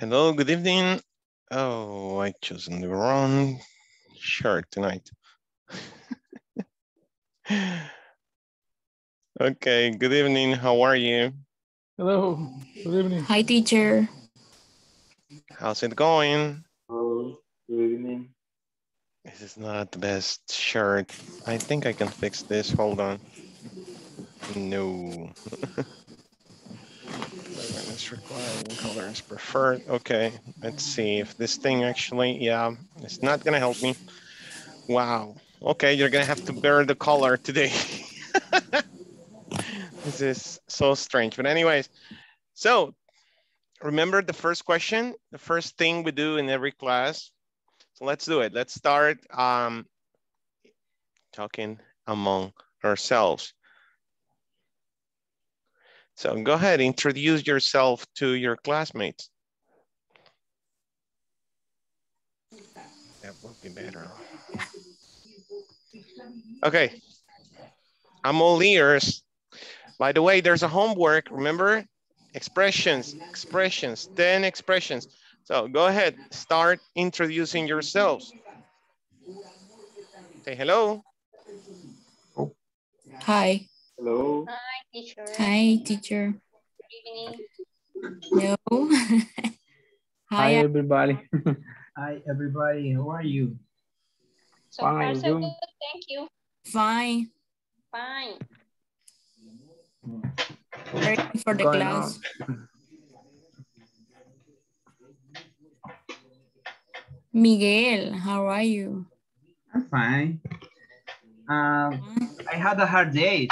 Hello, good evening. Oh, I chosen the wrong shirt tonight. okay, good evening. How are you? Hello, good evening. Hi, teacher. How's it going? Hello, good evening. This is not the best shirt. I think I can fix this. Hold on. No. Required, colors preferred. Okay, let's see if this thing actually, yeah, it's not gonna help me. Wow. Okay, you're gonna have to bear the color today. this is so strange. But anyways, so remember the first question, the first thing we do in every class. So let's do it. Let's start um, talking among ourselves. So go ahead, introduce yourself to your classmates. That would be better. Okay, I'm all ears. By the way, there's a homework, remember? Expressions, expressions, 10 expressions. So go ahead, start introducing yourselves. Say hello. Hi. Hello. Teacher. Hi, teacher. Good evening. Hello. Hi, Hi. everybody. Hi, everybody. How are you? So far, so good. Thank you. Fine. Fine. Ready for the Going class. Miguel, how are you? I'm fine. Um, I had a hard day.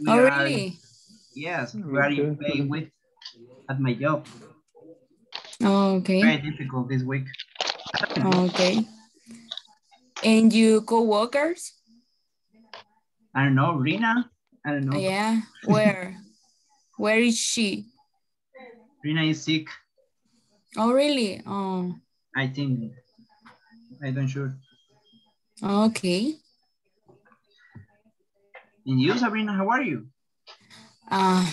We Oh, are- really? Yes, hmm, Me we are too. in pay with at my job. Oh, okay. Very difficult this week. Oh, okay. And you co-workers? I don't know, Rina. I don't know. Yeah. Where? Where is she? Rina is sick. Oh, really? Oh, I think. I don't sure. Oh, okay. And you, Sabrina, how are you? Uh,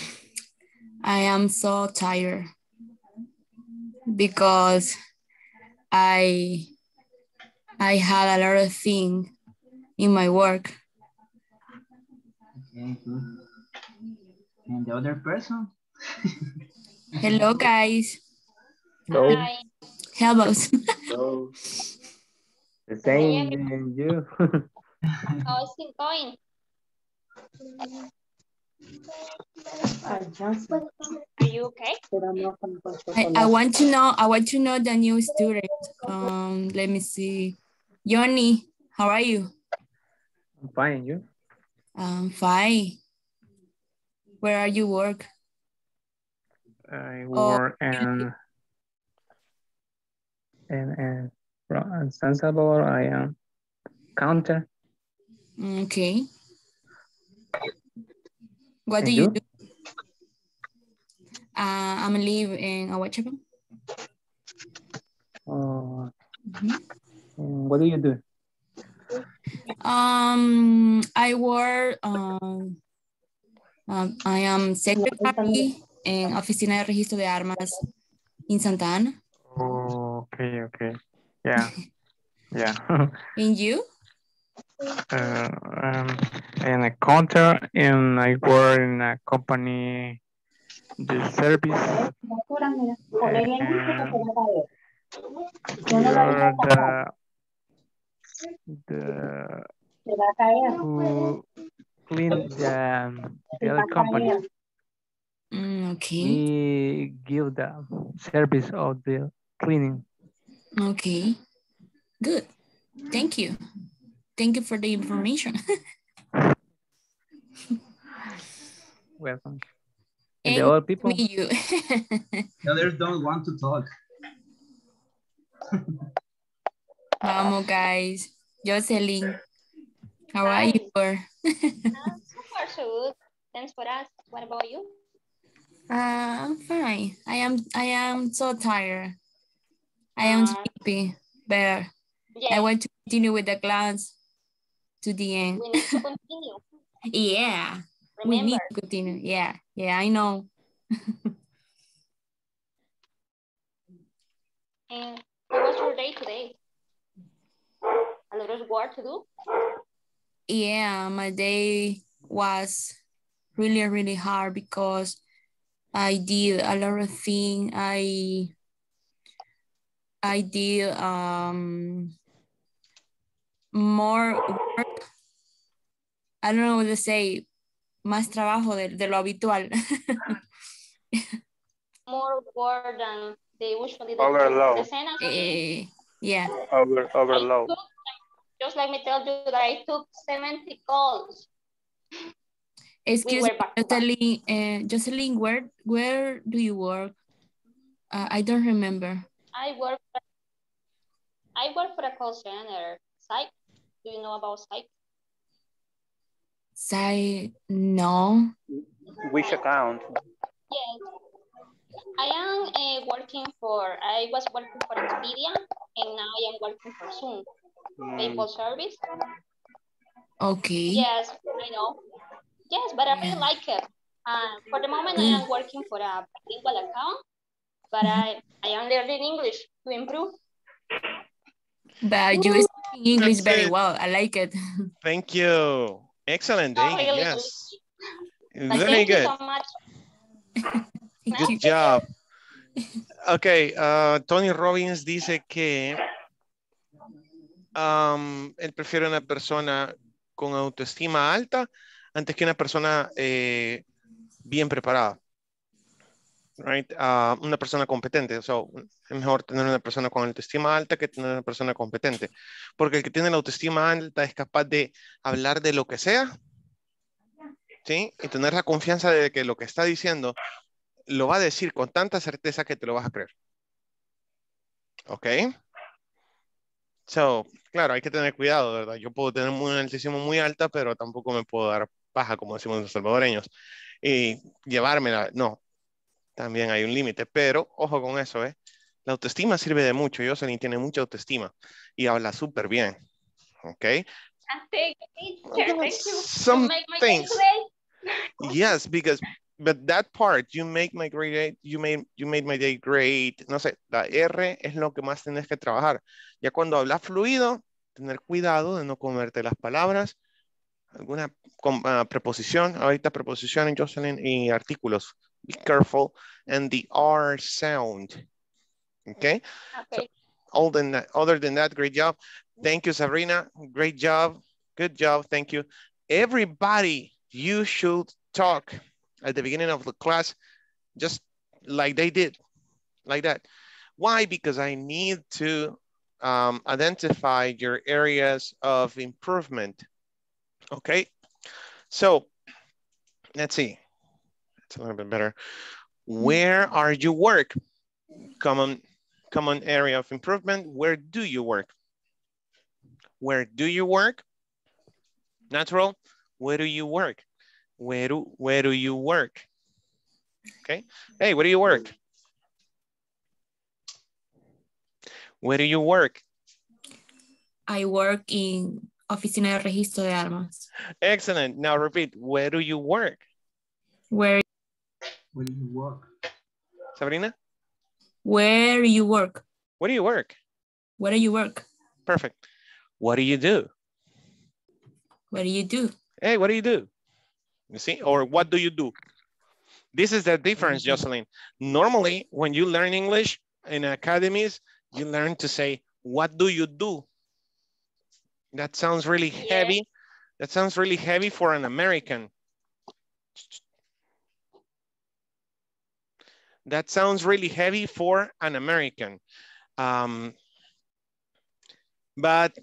I am so tired because I I had a lot of things in my work. Okay, good. And the other person? Hello, guys. Hello. Hi. Hello. Hello. The same and you. How's it going? Are you okay? I, I want to know. I want to know the new student. Um, let me see. Yoni, how are you? I'm fine, you? I'm fine. Where are you work? I Oh, work in, in, in, from San Salvador, I am counter. Okay. What do you you? do? Uh, I'm live in Ahuachapán. Oh, Mhm. what do you do? Um, I work, um, um, I am secretary in Oficina de Registro de Armas in Santa Ana. Oh, okay, okay. Yeah, yeah. And you? Uh, um, in a counter and I work in a company, the service. You're the, the who clean the, the other company. Mm, okay, We give the service of the cleaning. okay, good. Thank you. Thank you for the information. Welcome. And the And other people, me, you. The others don't want to talk. Vamos, guys. Jocelyn, how are you? So far, so good. Thanks for us. What about you? Uh, I'm fine. I am I am so tired. I am Uh, sleepy, but I want to continue with the class to the end. we need to continue. Yeah, we need to continue. Yeah, yeah, I know. And how was your day today? A lot of work to do? Yeah, my day was really, really hard because I did a lot of things. I I did um more work. I don't know what to say, más trabajo de, de lo habitual. More work than they usually do. Overload. The same Eh, yeah. Over, overload. took- Just let me tell you that I took 70 calls. Excuse were me, back to. Jocelyn, uh, Jocelyn, where, where do you work? Uh, I don't remember. I work for, I work for a call center. Sykes. Do you know about Sykes? Say no. Which account? Yes. I am uh, working for, I was working for Expedia and now I am working for Zoom. Mm, PayPal service. Okay. Yes, I know. Yes, but I really Yeah. like it. Uh, for the moment, I am working for a bilingual account, but I, I am learning English to improve. But you speak English That's very it. well. I like it. Thank you. Excellent, David. really Yes. But Very thank good. you so much. Thank you. Good job. Ok, uh, Tony Robbins dice que um, él prefiere una persona con autoestima alta antes que una persona eh, bien preparada. Right? Uh, una persona competente. So, es mejor tener una persona con autoestima alta que tener una persona competente. Porque el que tiene la autoestima alta es capaz de hablar de lo que sea. ¿Sí? Y tener la confianza de que lo que está diciendo lo va a decir con tanta certeza que te lo vas a creer. ¿Ok? So, claro, hay que tener cuidado, ¿verdad? Yo puedo tener muy altísimo, muy alta, pero tampoco me puedo dar paja, como decimos los salvadoreños. Y llevármela, no. También hay un límite, pero ojo con eso, ¿eh? La autoestima sirve de mucho. Jocelyn tiene mucha autoestima y habla súper bien. ¿Ok? Some things. Yes, because but that part you make my great day, you made you made my day great. No sé, la R es lo que más tienes que trabajar. Ya cuando hablas fluido, tener cuidado de no comerte las palabras, alguna ah, preposición, ahorita preposición en Jocelyn y artículos. Be careful and the R sound. Okay? Okay. All than that, other than that, great job. Thank you, Sabrina. Great job. Good job. Thank you. Everybody, you should talk at the beginning of the class, just like they did, like that. Why? Because I need to um, identify your areas of improvement. Okay. So let's see. It's a little bit better. Mm-hmm. Where are you work? Common, common area of improvement. Where do you work? Where do you work? Natural. Where do you work? Where do, where do you work? Okay. Hey, where do you work? Where do you work? I work in Oficina de Registro de Armas. Excellent. Now repeat. Where do you work? Where Where do you work? Sabrina, where you work? where do you work? Where do you work? Perfect. What do you do? What do you do? Hey, what do you do? You see, or what do you do? This is the difference, mm-hmm. Jocelyn. Normally, when you learn English in academies, you learn to say, what do you do? That sounds really heavy. That sounds really heavy for an American. That sounds really heavy for an American. Um, but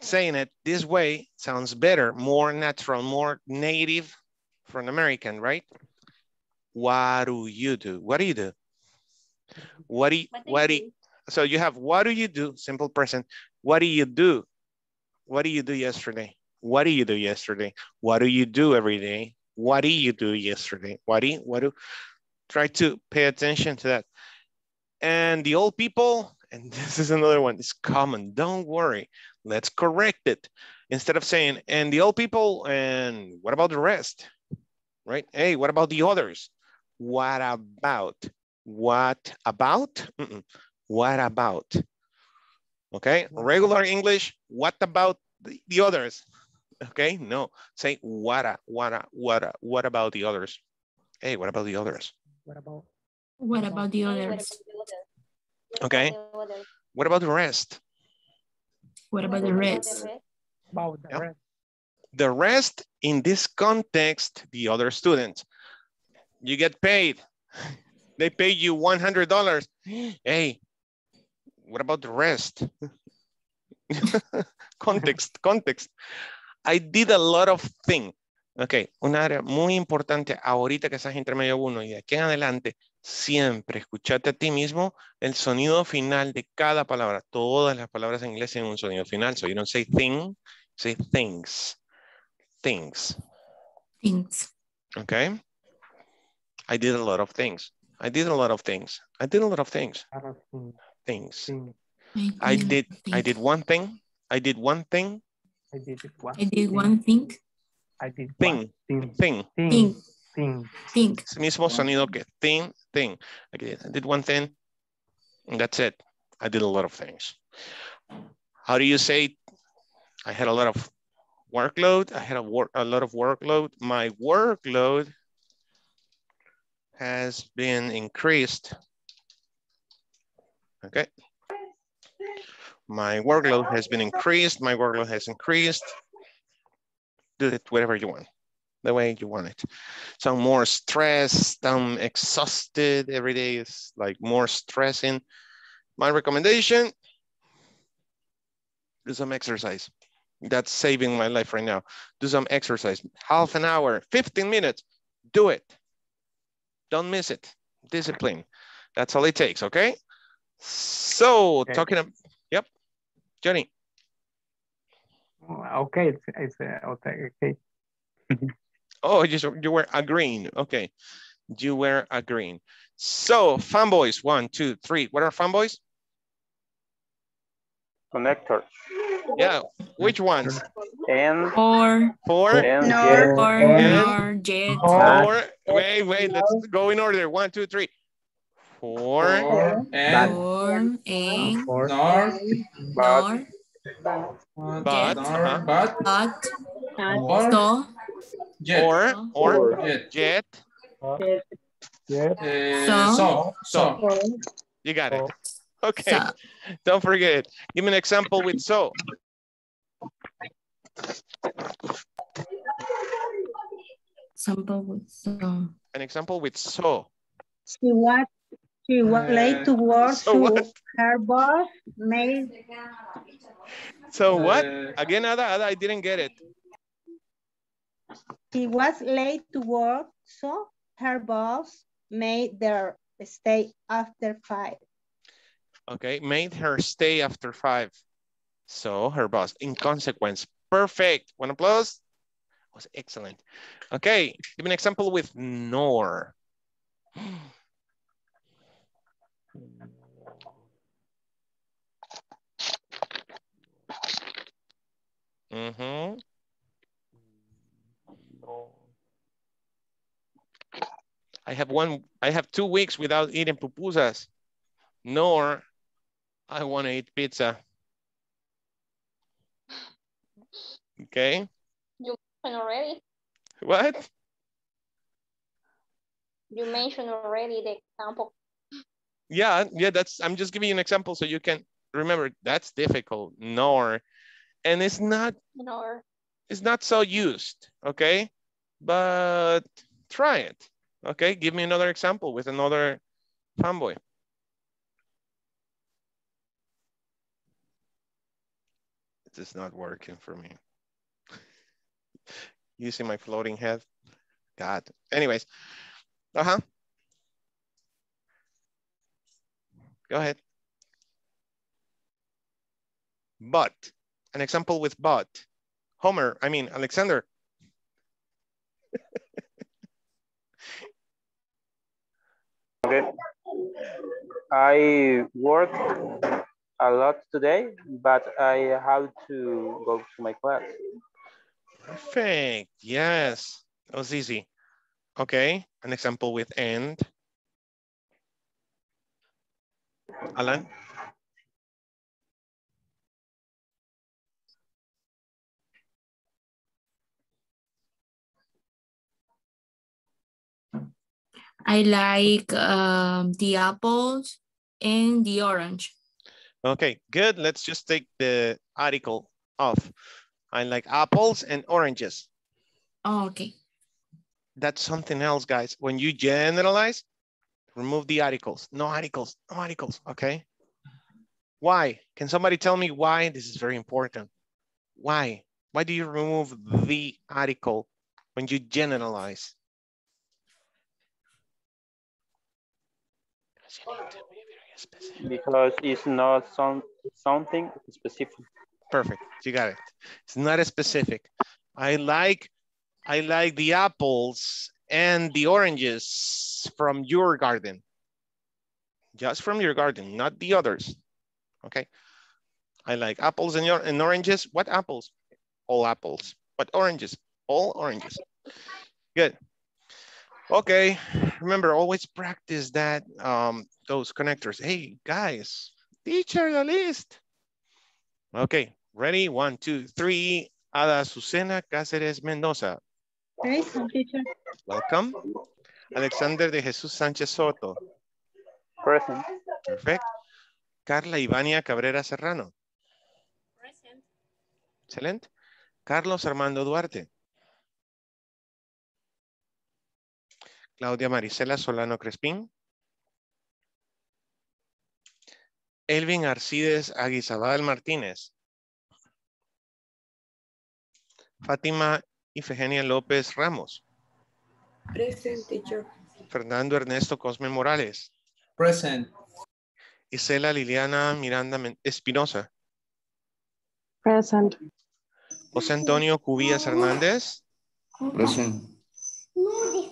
saying it this way sounds better, more natural, more native for an American, right? What do you do? What do you do? What do you, What do what do you you, so you have what do you do? Simple present. What do you do? What do you do yesterday? What do you do yesterday? What do you do every day? What do you do yesterday? What do you, what do, try to pay attention to that. And the old people, and this is another one, it's common, don't worry, let's correct it. Instead of saying, and the old people, and what about the rest? Right? Hey, what about the others? What about? What about? Mm-mm. what about? Okay, regular English, what about the, the others? Okay, no, say what, what, what, what about the others? Hey, what about the others? What about? What about the others? Okay, what about the rest? What about the rest? About the Yep. rest. The rest, in this context, the other students. You get paid. They pay you $100. Hey, what about the rest? context, context. I did a lot of things. Ok, una área muy importante ahorita que estás entre medio uno y de aquí en adelante, siempre escuchate a ti mismo el sonido final de cada palabra. Todas las palabras en inglés tienen un sonido final. So you don't say thing, say things. Things. Things. Okay. I did a lot of things. I did a lot of things. I did a lot of things. Things. I did I did one thing. I did one thing. I did it one. I did one thing. I did Thing. one thing. Thing. Thing. Thing. Thing. Think. Es el mismo sonido que thing, thing. Okay, I did one thing. And that's it. I did a lot of things. How do you say I had a lot of workload? I had a work a lot of workload. My workload has been increased. Okay. My workload has been increased. My workload has increased. Do it whatever you want, the way you want it. So I'm more stressed, I'm exhausted. Every day is like more stressing. My recommendation, do some exercise. That's saving my life right now. Do some exercise, half an hour, 15 minutes, do it. Don't miss it, discipline. That's all it takes, okay? So Okay. talking, ab- yep, Johnny. Okay, it's, it's uh, okay. okay. Oh, you, s- you were agreeing. Okay. You were agreeing. So fanboys, one, two, three. What are fanboys? Connector. Yeah. Which ones? And, Or, For? and No. yes. or, And- or, jet. For. Wait, wait. Let's go in order. One, two, three. Four. Or, and, For. and, nor, but, nor, But, nor, uh-huh. but, but, or, so, jet, Or, or, jet, jet. Yes. uh, so, so, You got it. Okay. so. Don't forget it. Give me an example with so. Sample with so. An example with so. She was she was late to work, So what? her boss made So what? Again, Ada, Ada, I didn't get it. she was late to work, so her boss made their stay after five. Okay, made her stay after five. So her boss, in consequence, perfect. One applause. Was excellent. Okay, give me an example with nor. Mm-hmm. I have one, I have two weeks without eating pupusas, nor I want to eat pizza. Okay, You mentioned already. what? You mentioned already the example. Yeah, yeah, that's, I'm just giving you an example so you can remember that's difficult, nor, and it's not, it's not so used, okay? But try it, okay? Give me another example with another fanboy. it is not working for me. using my floating head? God. Anyways, uh-huh. Go ahead. But, an example with but. Homer, I mean, Alexander. Okay. I work a lot today, but I have to go to my class. Perfect, yes, that was easy. Okay, an example with and. Alan? I like um, the apples and the orange. Okay, good. Let's just take the article off. I like apples and oranges. Oh, okay. That's something else, guys. When you generalize, remove the articles. No articles, no articles, okay? Why? Can somebody tell me why? This is very important. Why? Why do you remove the article when you generalize? Because it's not some something specific. Perfect, you got it. It's not a specific. I like, I like the apples and the oranges from your garden. Just from your garden, not the others. Okay. I like apples and, your, and oranges. What apples? All apples. What oranges? All oranges. Good. Okay. Remember, always practice that, um, those connectors. Hey, guys, teacher, the list. Okay, ready? One, two, three. Ada Azucena Cáceres Mendoza. Present, teacher. Welcome. Alexander de Jesús Sánchez Soto. Present. Perfect. Carla Ivania Cabrera Serrano. Present. Excelente. Carlos Armando Duarte. Claudia Marisela Solano Crespín. Elvin Arcides Aguizabal Martínez. Fátima Ifegenia López Ramos. Present, teacher. Fernando Ernesto Cosme Morales. Present. Isela Liliana Miranda Espinosa. Present. José Antonio Cubillas Hernández. Present.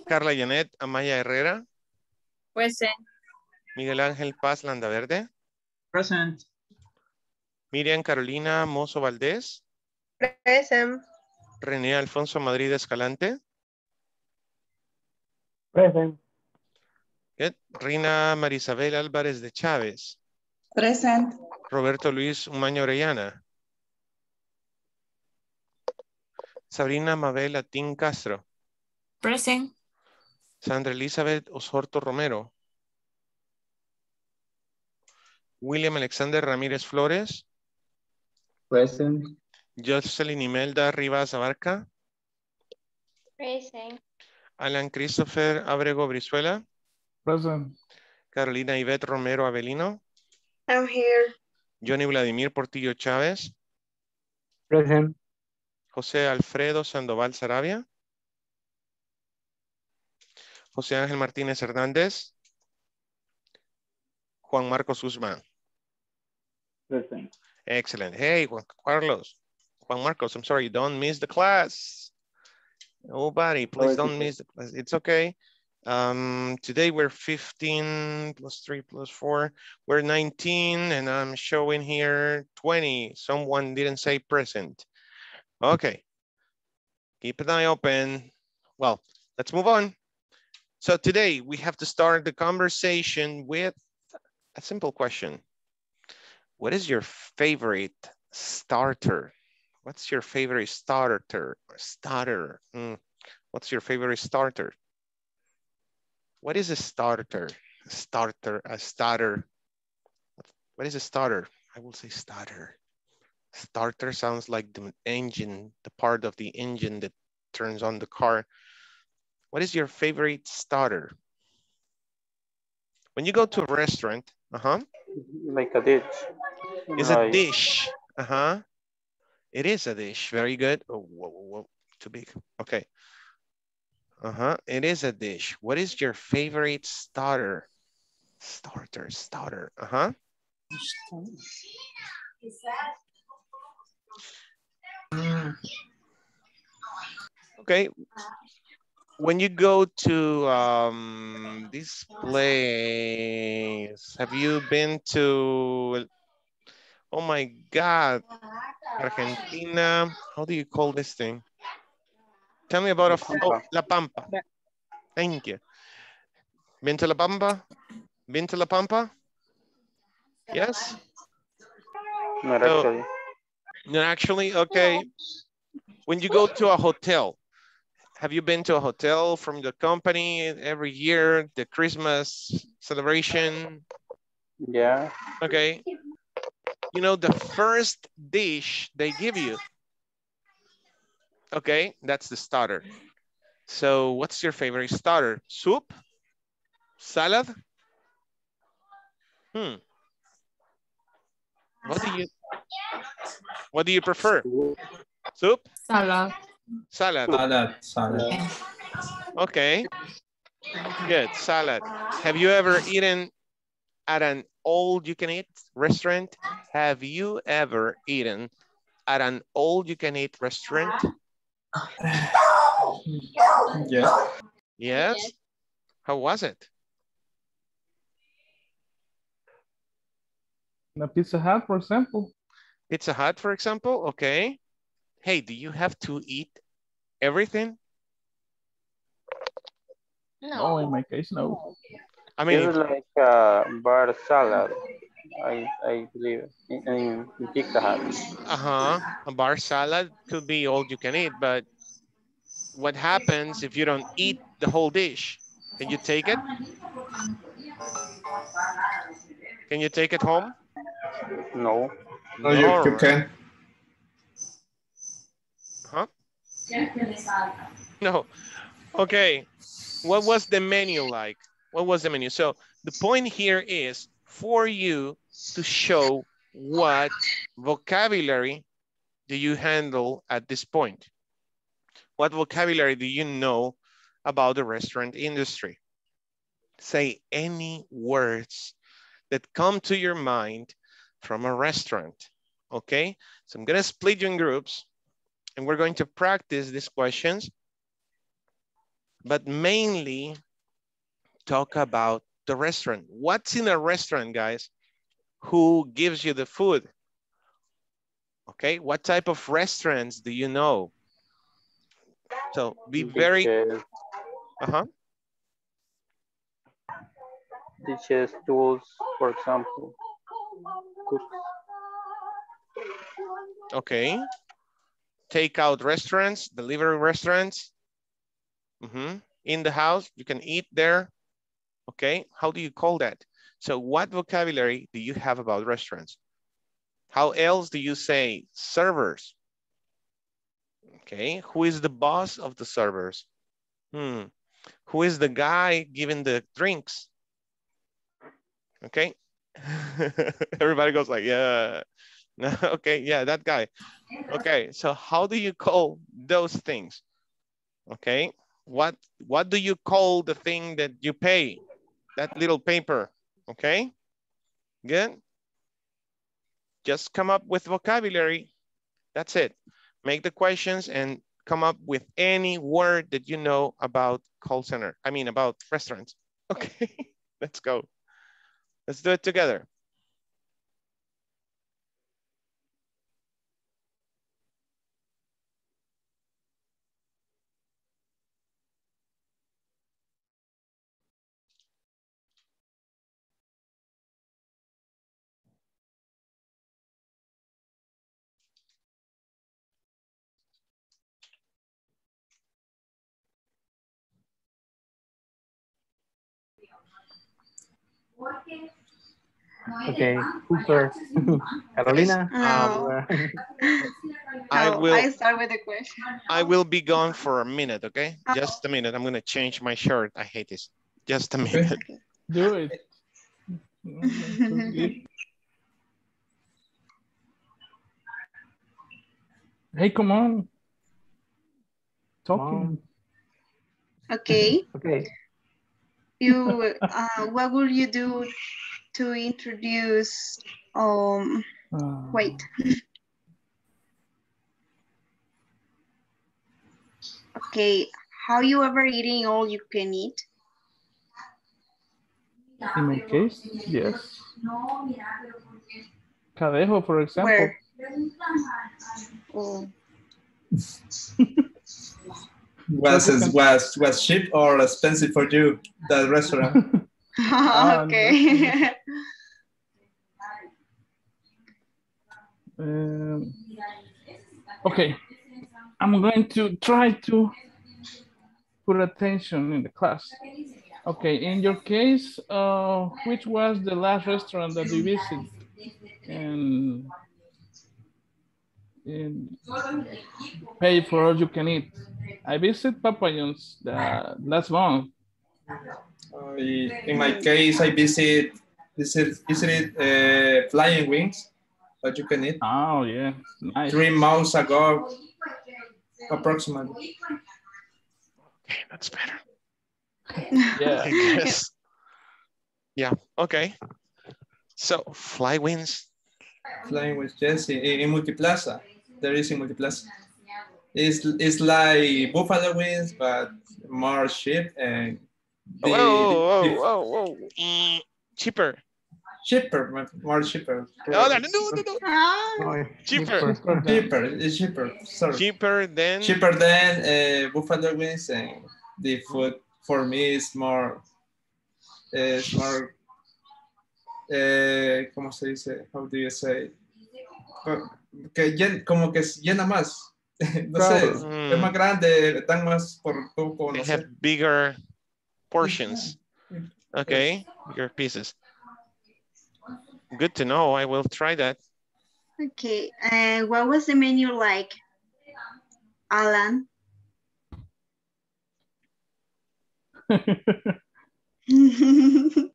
Carla Janet Amaya Herrera. Present. Miguel Ángel Paz Landaverde. Present. Miriam Carolina Mozo Valdés. Present. René Alfonso Madrid Escalante. Present. Good. Rina Marisabel Álvarez de Chávez. Present. Roberto Luis Umaña Orellana. Sabrina Mabel Atín Castro. Present. Sandra Elizabeth Osorto Romero. William Alexander Ramírez Flores. Present. Jocelyn Imelda Rivas Abarca. Present. Alan Christopher Abrego Brizuela. Present. Carolina Ivette Romero Avelino. I'm here. Johnny Vladimir Portillo Chávez. Present. José Alfredo Sandoval Sarabia. José Ángel Martínez Hernández. Juan Marcos Guzmán. Present. Excellent. Hey, Juan Carlos. Juan Marcos, I'm sorry, you don't miss the class. Nobody, please don't miss the class. It's okay. Um, today we're 15 plus 3 plus 4. We're 19 and I'm showing here 20. Someone didn't say present. Okay. Keep an eye open. Well, let's move on. So today we have to start the conversation with a simple question. What is your favorite starter? What's your favorite starter? Starter. Mm. What's your favorite starter? What is a starter? A starter, a starter. What is a starter? I will say starter. Starter sounds like the engine, the part of the engine that turns on the car. What is your favorite starter? When you go to a restaurant, uh-huh, Like a dish. it's a dish. Uh-huh. It is a dish. Very good. Oh, whoa, whoa, whoa. Too big. Okay. Uh-huh. It is a dish. What is your favorite starter? Starter, starter. Uh-huh. Okay. When you go to um, this place, have you been to, oh my God, Argentina? How do you call this thing? Tell me about a, oh, La Pampa. Thank you. Been to La Pampa? Been to La Pampa? Yes? Not So- actually. No, actually, okay. When you go to a hotel, have you been to a hotel from the company every year, the Christmas celebration? Yeah. Okay. You know, the first dish they give you. Okay, that's the starter. So what's your favorite starter? Soup? Salad? Hmm. What do you what do you prefer? Soup? Salad. Salad. Salad. Salad. Okay. Good. Salad. Have you ever eaten at an all you can eat restaurant? Have you ever eaten at an all you can eat restaurant? Yes. Yes. How was it? A Pizza Hut, for example. Pizza Hut, for example. Okay. Hey, do you have to eat everything? No, in my case, no. I mean, It's like uh, bar salad, I I believe, in, in in Pizza Hut. uh-huh, a bar salad could be all you can eat, but what happens if you don't eat the whole dish? Can you take it? Can you take it home? No. No, you, you can. Huh? No. Okay. What was the menu like? What was the menu? So the point here is for you to show what vocabulary do you handle at this point? What vocabulary do you know about the restaurant industry? Say any words that come to your mind from a restaurant, okay? So I'm gonna split you in groups and we're going to practice these questions, but mainly talk about the restaurant. What's in a restaurant, guys? Who gives you the food? Okay, what type of restaurants do you know? So be very, uh-huh. dishes, tools, for example. Cooks. Okay. Takeout restaurants, delivery restaurants. Mhm. In the house, you can eat there. Okay, how do you call that? So what vocabulary do you have about restaurants? How else do you say servers? Okay, who is the boss of the servers? Hmm. Who is the guy giving the drinks? Okay. Everybody goes like, yeah. okay, yeah, that guy. Okay, so how do you call those things? Okay, what what do you call the thing that you pay? That little paper, okay? Good. Just come up with vocabulary. That's it. Make the questions and come up with any word that you know about call center. I mean, about restaurants. Okay, let's go. Let's do it together. Okay, who's first? Carolina? No. Ah, I will- I start with the question. I will be gone for a minute, okay? Just a minute. I'm gonna change my shirt. I hate this. Just a minute. do it. hey, come on. Talking. Okay. Okay. You, uh, what will you do to introduce, um, Uh, wait. Okay, how you ever eating all you can eat? in my case, yes. Cadejo, for example. Where? Oh, Was was was cheap or expensive for you that restaurant? Ah, okay. Um, okay, I'm going to try to put attention in the class. Okay, in your case, uh, which was the last restaurant that you visited? And, and pay for all you can eat. I visit Papa John's the last month. Uh, in my case, I visit visit visited uh, Flying Wings, but you can eat. Oh yeah, nice. Three months ago, approximately. Okay, that's better. Yeah. I guess. Yeah, okay. So fly Wings. Flying with Jesse in, in Multiplaza. There is in Multiplaza. It's, it's like Buffalo Wings, but more cheap and the- whoa, the- whoa, whoa, whoa. Eh, Cheaper. cheaper, more cheaper. No, no, no, no, no. Ah, Cheaper. Cheaper, it's cheaper. Sorry. Cheaper than cheaper than uh, buffalo wings and the food for me is more is more eh, ¿cómo se dice? How do you say? Que llen- como que llena más. no sé, Claro. es más grande, dan más por poco, they no sé. have bigger portions. Okay, bigger pieces. Good to know. I will try that. Okay, and what was the menu like? Alan?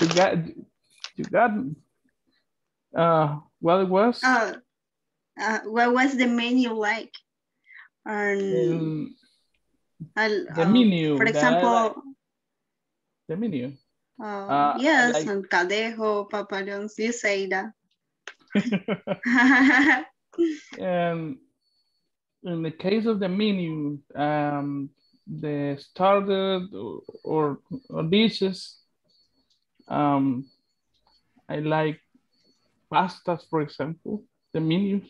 You got, you got, uh, well, it was Oh, uh, what was the menu like? Um, um, the um, menu. For example, the menu. uh, Uh, yes, like- and Cadejo, Papa John's, you say that. And in the case of the menu, um, the starter or, or dishes, um, I like pastas, for example, the menus.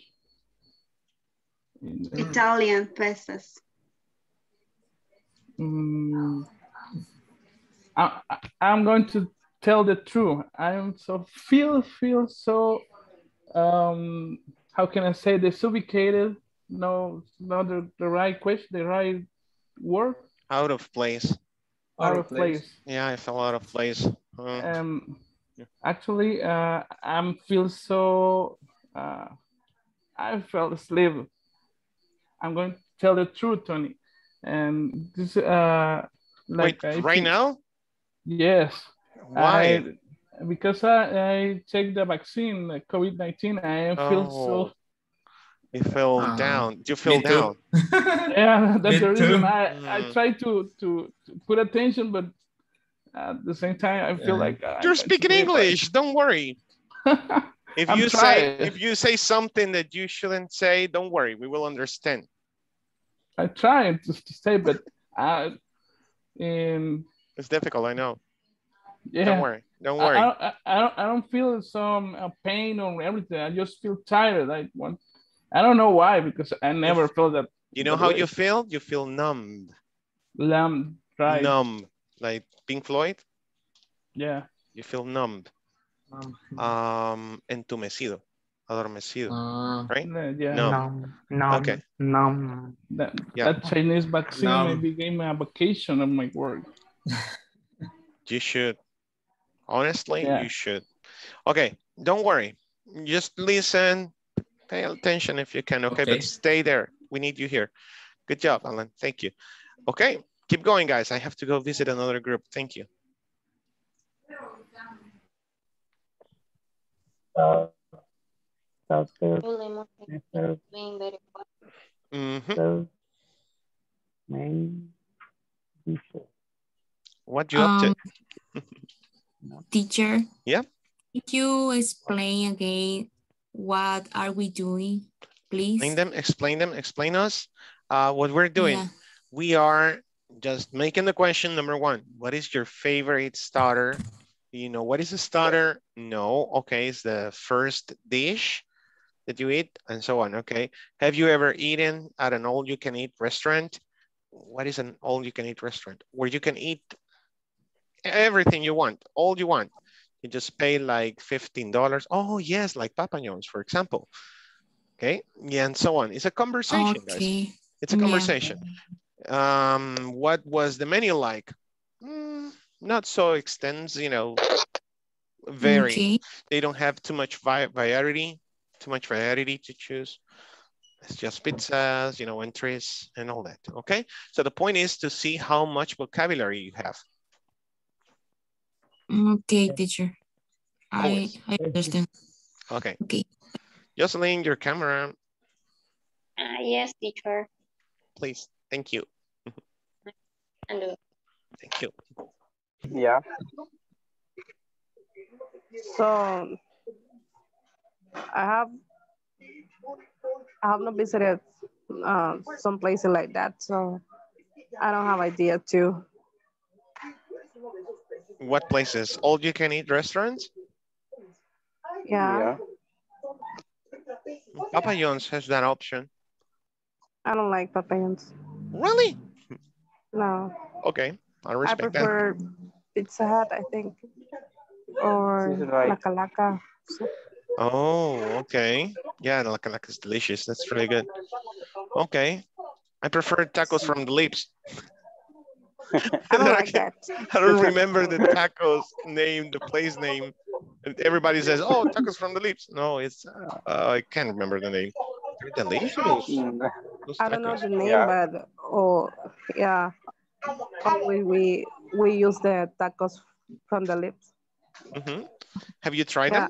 Italian pastas. Mm, I, I- I'm going to tell the truth. I am so feel feel so um how can I say desubicated? No, not the, the right question, the right word. Out of place. Out, of place. Yeah, I fell out of place. Uh, Um, actually, uh, I'm feel so. Uh, I fell asleep. I'm going to tell the truth, Tony. And this, uh, like Wait, I right think- now? Yes. Why? I- because I, I take the vaccine, the COVID 19, I feel Oh, so. You fell Ah, down. You fell down. Yeah, that's Me the reason too. I, I Mm. try to, to, to put attention, but at the same time, I feel Yeah. like I'm You're going speaking sleep. English. Don't worry. If I'm you say if you say something that you shouldn't say, don't worry. We will understand. I try to, to say, but I, um, It's difficult. I know. yeah. Don't worry. Don't worry. I, I, I don't I don't feel some uh, pain or everything. I just feel tired. I want I don't know why because I never felt that you know how way. you feel? You feel numbed. lamb right. Numb. Like Pink Floyd. Yeah. You feel numbed. Um, entumecido. Adormecido. Ah, Right? Uh, Yeah. No. Numb, numb, Okay. numb. That, Yeah. that Chinese vaccine Numb. maybe gave me a vacation of my work. You should. Honestly, Yeah. you should. Okay, don't worry. Just listen, pay attention if you can, okay? Okay. But stay there. We need you here. Good job, Alan. Thank you. Okay, keep going, guys. I have to go visit another group. Thank you. Uh, Doctor, Lemon Mr. doing very well. Mhm. Main dishes. What you up to? Um, teacher. Yeah. Could you explain again what are we doing, please? Explain them, explain them, explain us. Uh, what we're doing. Yeah. We are just making the question number one. What is your favorite starter? You know, what is a starter? No, okay, it's the first dish that you eat and so on, okay? Have you ever eaten at an all-you-can-eat restaurant? What is an all-you-can-eat restaurant? Where you can eat everything you want, all you want. You just pay like $15. Oh yes, like Papa for example. Okay, yeah, and so on. It's a conversation, Okay. guys. It's a Yeah. Conversation. Um, what was the menu like? Mm, not so extensive, you know, very. Okay. They don't have too much variety, too much variety to choose. It's just pizzas, you know, entries and all that, okay? So the point is to see how much vocabulary you have. Okay, teacher. I, Always. I understand. Okay. Okay. Jocelyn, your camera, Ah, yes, teacher. please. Thank you. And Thank you. Yeah. So I have I have not visited uh, some places like that, so I don't have idea too. What places? All you can eat restaurants? Yeah, Papa John's has that option. I don't like Papa John's. Really? No, Okay, I I respect that. prefer Pizza Hut, I think, or This is right. La Calaca. So, Oh, okay. Yeah, the La Calaca is delicious. That's really good. Okay. I prefer tacos from the lips. I don't like that. I don't remember the tacos name, the place name. And Everybody says, oh, tacos from the lips. No, it's, uh, I can't remember the name. They're delicious. Those I don't know the name, Yeah. but oh yeah, always we we use the tacos from the lips. Mhm. Have you tried Yeah,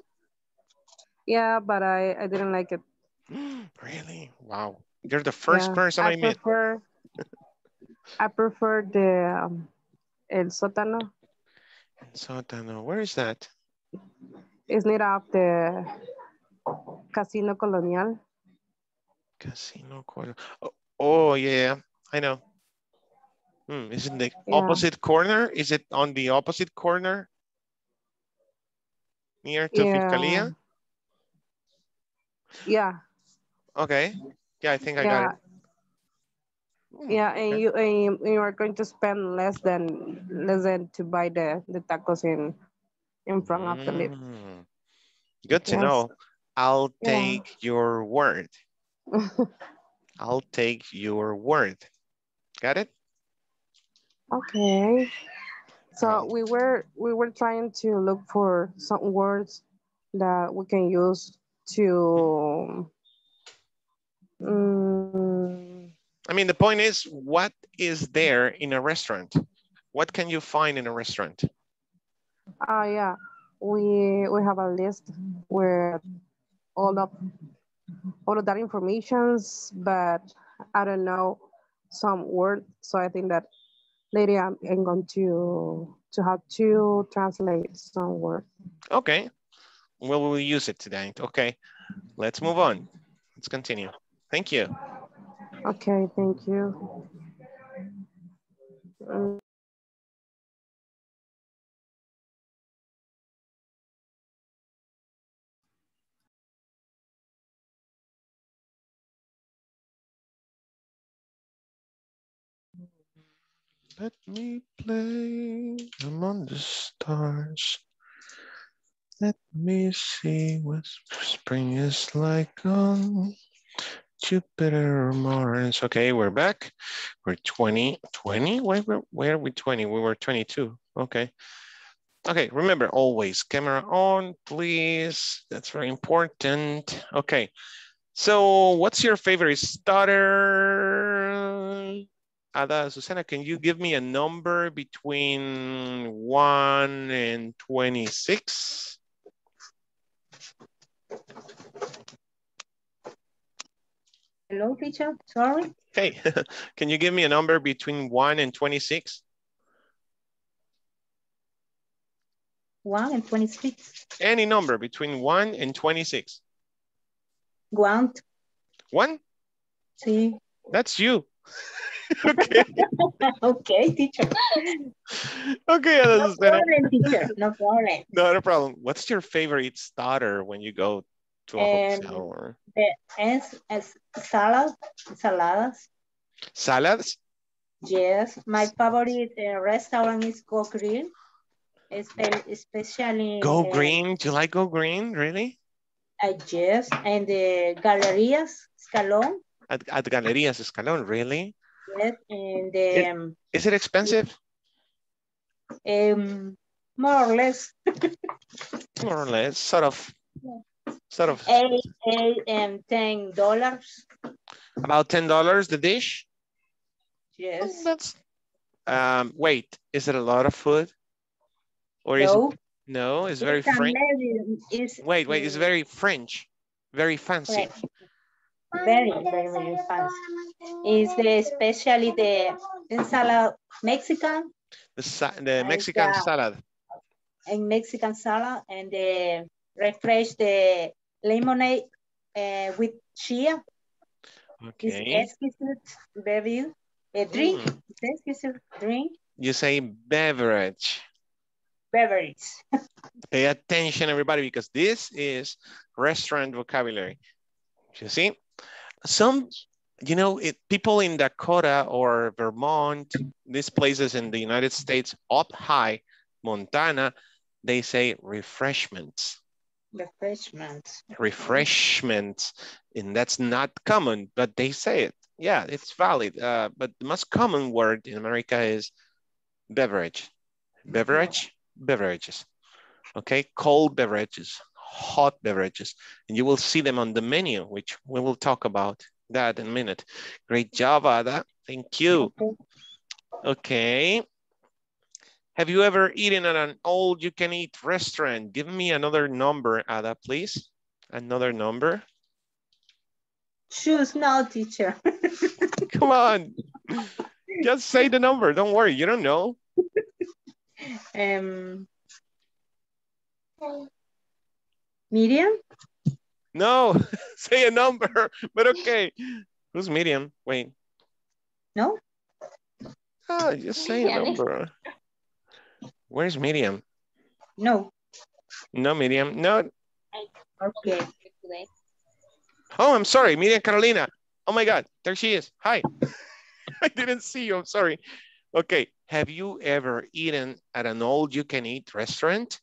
yeah, but I I didn't like it. Really? Wow. You're the first Yeah, person I, met. prefer I prefer the um, el sótano. El Sótano. Where is that? It's near of the Casino Colonial. Casino Corner. Oh, oh, yeah, I know. Hmm, is it the Yeah. opposite corner? Is it on the opposite corner? Near to Yeah. Fiscalia? Yeah, Okay. Yeah, I think I got it. Hmm, yeah, and okay. you and you, are going to spend less than less than to buy the the tacos in in front of the lip. Mm, Good to Yes. know. I'll Yeah. take your word. I'll take your word. Got it? Okay. So we were we were trying to look for some words that we can use to mm, I mean, the point is, what is there in a restaurant? What can you find in a restaurant? ah yeah. We we have a list where all of all of that informations, but I don't know some word. So I think that later I'm, I'm going to to have to translate some word. Okay. Well, we'll use it today. Okay. Let's move on. Let's continue. Thank you. Okay, thank you. Mm, Let me play among the stars. Let me see what spring is like on Jupiter or Mars. Okay, we're back. We're 20. 20? Where, were- where are we 20? We were 22. Okay. Okay, remember always camera on, please. That's very important. Okay. So what's your favorite starter? Ada, Susana, can you give me a number between 1 and 26? Hello, teacher. Sorry. Hey, can you give me a number between 1 and 26? One and 26. Any number between 1 and 26. One. One? Sí. That's you. okay. okay, teacher. Okay, No problem, teacher. No problem. Not a problem. What's your favorite starter when you go to a Um, hotel or The es, es salad, saladas. salads? Yes, my favorite uh, restaurant is Go Green. espe- especially Go uh, green. Do you like go green? Really? uh, yes, and the Galerías Escalón, At, at Galerías Escalón, really? Yes, and the, um, Is it expensive? um, more or less More or less, sort of, sort of eight, eight and ten dollars. about $10 the dish? Yes. That's, um, wait, is it a lot of food? Or is No. it, no, it's very It's a French. Wait, wait, it's very French, very fancy. French. Very, very, very fancy. Is the especially the ensalada Mexican The, sa- the And, Mexican uh, salad. and Mexican salad and the refresh the lemonade uh, with chia. Okay. It's exquisite beverage, a drink, Mm. it's exquisite drink, You say beverage. beverage. Pay attention, everybody, because this is restaurant vocabulary. You see, some, you know, it, people in Dakota or Vermont, these places in the United States, up high, Montana, they say refreshments, Refreshments. refreshments, and that's not common, but they say it. Yeah, it's valid. Uh, but the most common word in America is beverage. Beverage, beverages. Okay, cold beverages, hot beverages, and you will see them on the menu, which we will talk about that in a minute. Great job, Ada. Thank you. Okay. Have you ever eaten at an all you can eat restaurant? Give me another number, Ada, please. Another number. Choose now, teacher. Come on. Just say the number. Don't worry. You don't know. um, medium? No, say a number, but okay. Who's medium? Wait. No? Oh, just say a number. Where's medium? No. No medium. No. Okay. Oh, I'm sorry. Medium Carolina. Oh my God. There she is. Hi. I didn't see you. I'm sorry. Okay. Have you ever eaten at an all you can eat restaurant?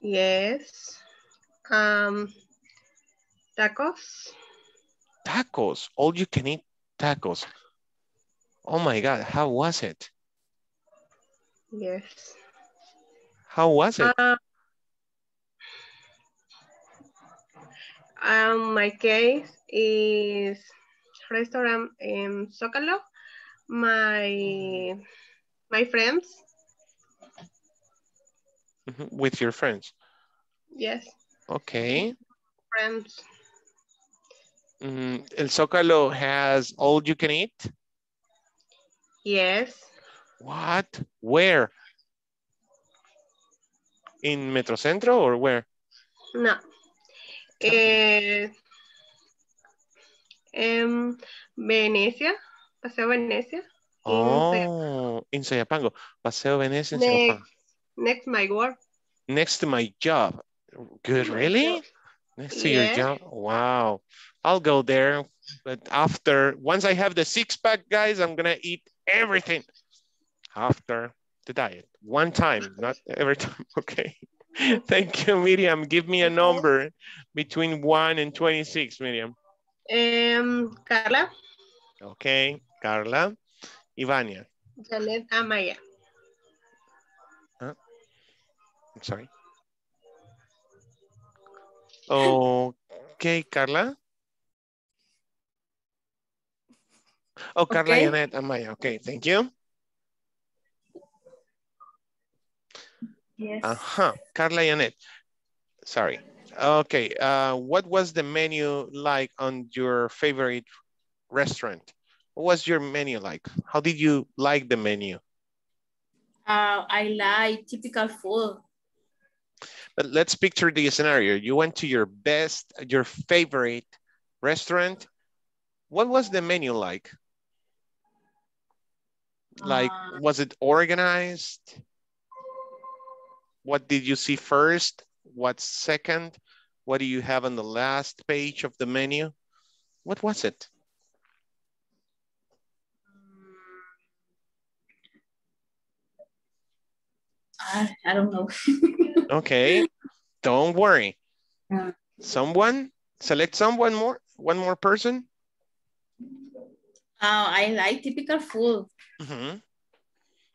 Yes. Um, tacos. Tacos. All you can eat tacos. Oh my God. How was it? Yes. How was it? Uh, um, my case is restaurant in Zocalo. My my friends. Mhm, With your friends. Yes, Okay. friends. Mm, El Zócalo has all you can eat? Yes. What? Where? In Metrocentro or where? No. Eh, em, Venecia, Paseo Venecia. Oh, in Soyapango. Paseo Venecia in Soyapango. Next, my work. Next to my job. Good, really? Next to your job? Wow. I'll go there. But after, once I have the six pack, guys, I'm gonna eat everything after the diet. One time, not every time, okay? Thank you, Miriam. Give me a number between one and 26, Miriam. Em, Carla, Okay, Carla. Ivania. Janet Amaya. Sorry. Okay, Carla. Oh, Carla Okay. Janet Amaya. Okay, thank you. Yes. Uh-huh, Carla Janet. Sorry. Okay, uh, what was the menu like on your favorite restaurant? What was your menu like? How did you like the menu? Uh, I like typical food. But let's picture the scenario. You went to your best, your favorite restaurant. What was the menu like? Like, uh, was it organized? What did you see first? What second? What do you have on the last page of the menu? What was it? I, I don't know. Okay, don't worry. Yeah. Someone, select someone more, one more person. Uh, I like typical food. Mhm.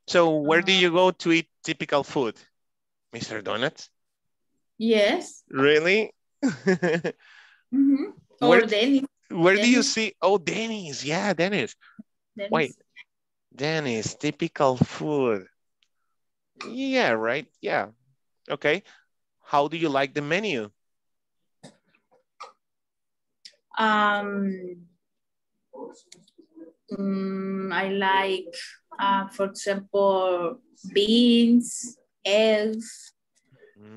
So where do you go to eat typical food? Mr. Donuts? Yes. Really? Mm-hmm. Where- Or Dennis. Where do you see? Oh, Dennis. Yeah, Dennis. Dennis. Wait, Dennis, typical food. Yeah, right. Yeah. Okay. How do you like the menu? Um, mm, I like, uh, for example, beans, eggs,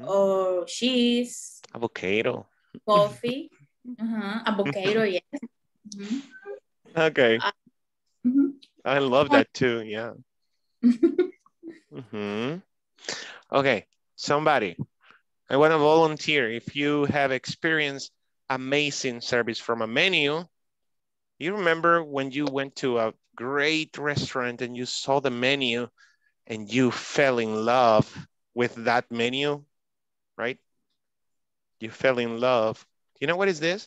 or cheese, Avocado. coffee, uh-huh, avocado, yes. Mhm. Okay. mhm. I love that too. Yeah. hmm Okay. Somebody, I want to volunteer. If you have experienced amazing service from a menu, you remember when you went to a great restaurant and you saw the menu and you fell in love with that menu, right? You fell in love. Do You know what is this?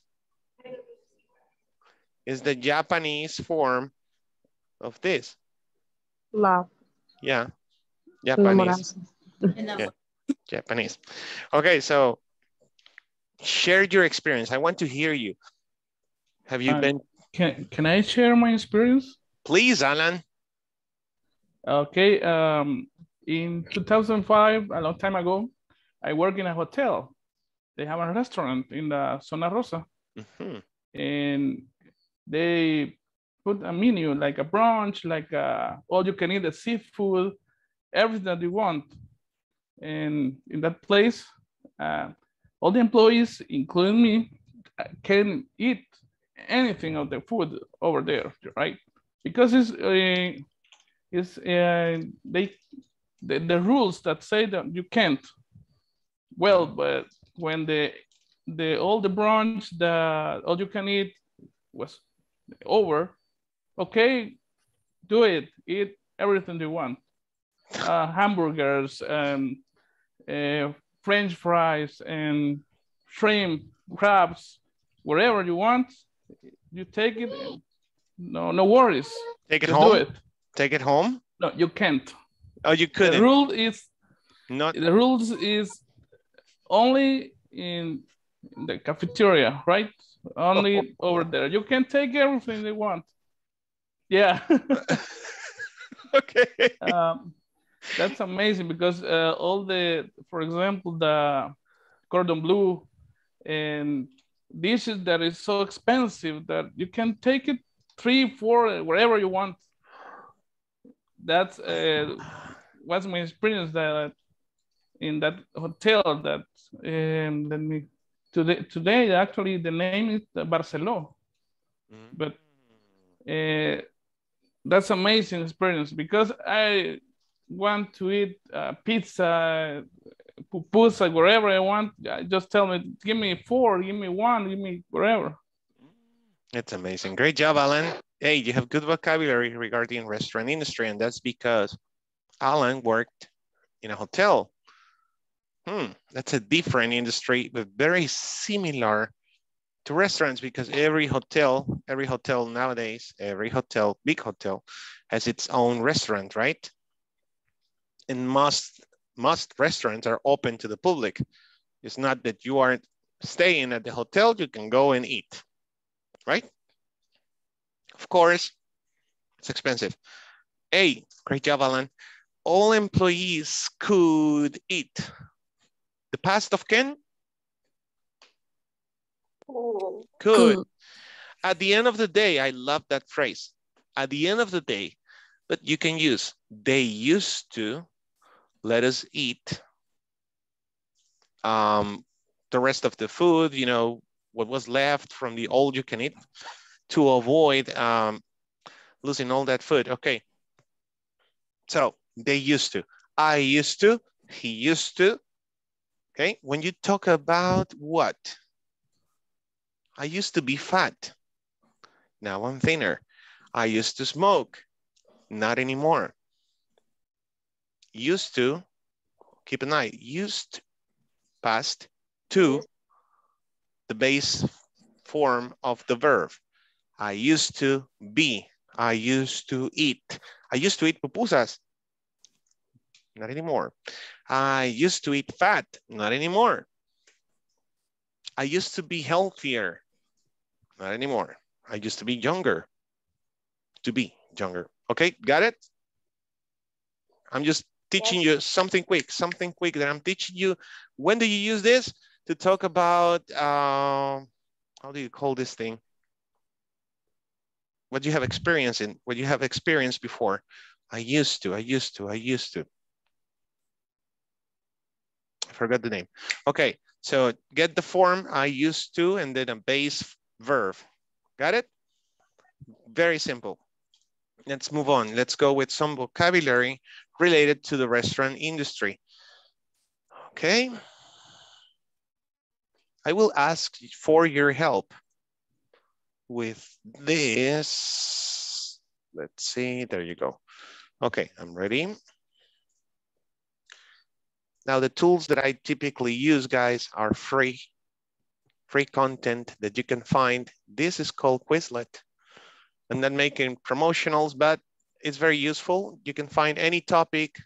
Is the Japanese form of this. Love. Yeah. Japanese. Enamoranza. Yeah. Japanese. Okay, so share your experience. I want to hear you. Have you Uh, been, Can, can I share my experience? please, Alan? Okay, um, in 2005, a long time ago, I worked in a hotel. They have a restaurant in the Zona Rosa, Mhm. and they put a menu like a brunch, like uh, all you can eat the seafood, everything that you want. And in that place, uh, all the employees, including me, uh, can eat anything of the food over there, right? Because it's uh, is uh, they the, the rules that say that you can't. Well, but when the the all the brunch, the all you can eat was over, okay, do it. Eat everything you want. Uh, hamburgers and uh, French fries and shrimp, crabs, wherever you want, you take it. No, no worries. Take it Just home? Do it. Take it home? No, you can't. Oh, you couldn't. rule is Not the rules is only in the cafeteria, right? Only over there. You can take everything they want. Yeah. okay. Um, that's amazing because uh, all the, for example, the cordon bleu and dishes that is so expensive that you can take it three, four, wherever you want. That's uh, what's my experience that in that hotel that um, let me today today actually the name is Barceló, but uh, that's amazing experience because I want to eat uh, pizza, pupusa, wherever I want. Just tell me, give me four, give me one, give me wherever. It's amazing. Great job, Alan. Hey, you have good vocabulary regarding restaurant industry, and that's because Alan worked in a hotel. Hmm, that's a different industry, but very similar to restaurants because every hotel, every hotel nowadays, every hotel, big hotel, has its own restaurant, right? And most most restaurants are open to the public. It's not that you aren't staying at the hotel, you can go and eat, right? Of course, it's expensive. Hey, great job, Alan. All employees could eat. The past of Ken? Could. At the end of the day, I love that phrase. At the end of the day, but you can use they used to let us eat um, the rest of the food, you know, what was left from the old you can eat to avoid um, losing all that food. Okay. So they used to. I used to. He used to. Okay. When you talk about what? I used to be fat. Now I'm thinner. I used to smoke. Not anymore. Used to keep an eye. Used past to the base form of the verb. I used to be. I used to eat. I used to eat pupusas. Not anymore. I used to eat fat. Not anymore. I used to be healthier. Not anymore. I used to be younger. To be younger. Okay, got it? I'm just teaching you something quick, something quick that I'm teaching you. When do you use this? To talk about, uh, how do you call this thing? What you have experience in, what you have experienced before. I used to, I used to, I used to. I forgot the name. Okay, so get the form I used to and then a base verb. Got it? Very simple. Let's move on. Let's go with some vocabulary related to the restaurant industry. Okay. I will ask for your help with this. Let's see, there you go. Okay, I'm ready. Now the tools that I typically use, guys, are free, free content that you can find. This is called Quizlet. I'm not making promotionals, but it's very useful. You can find any topic,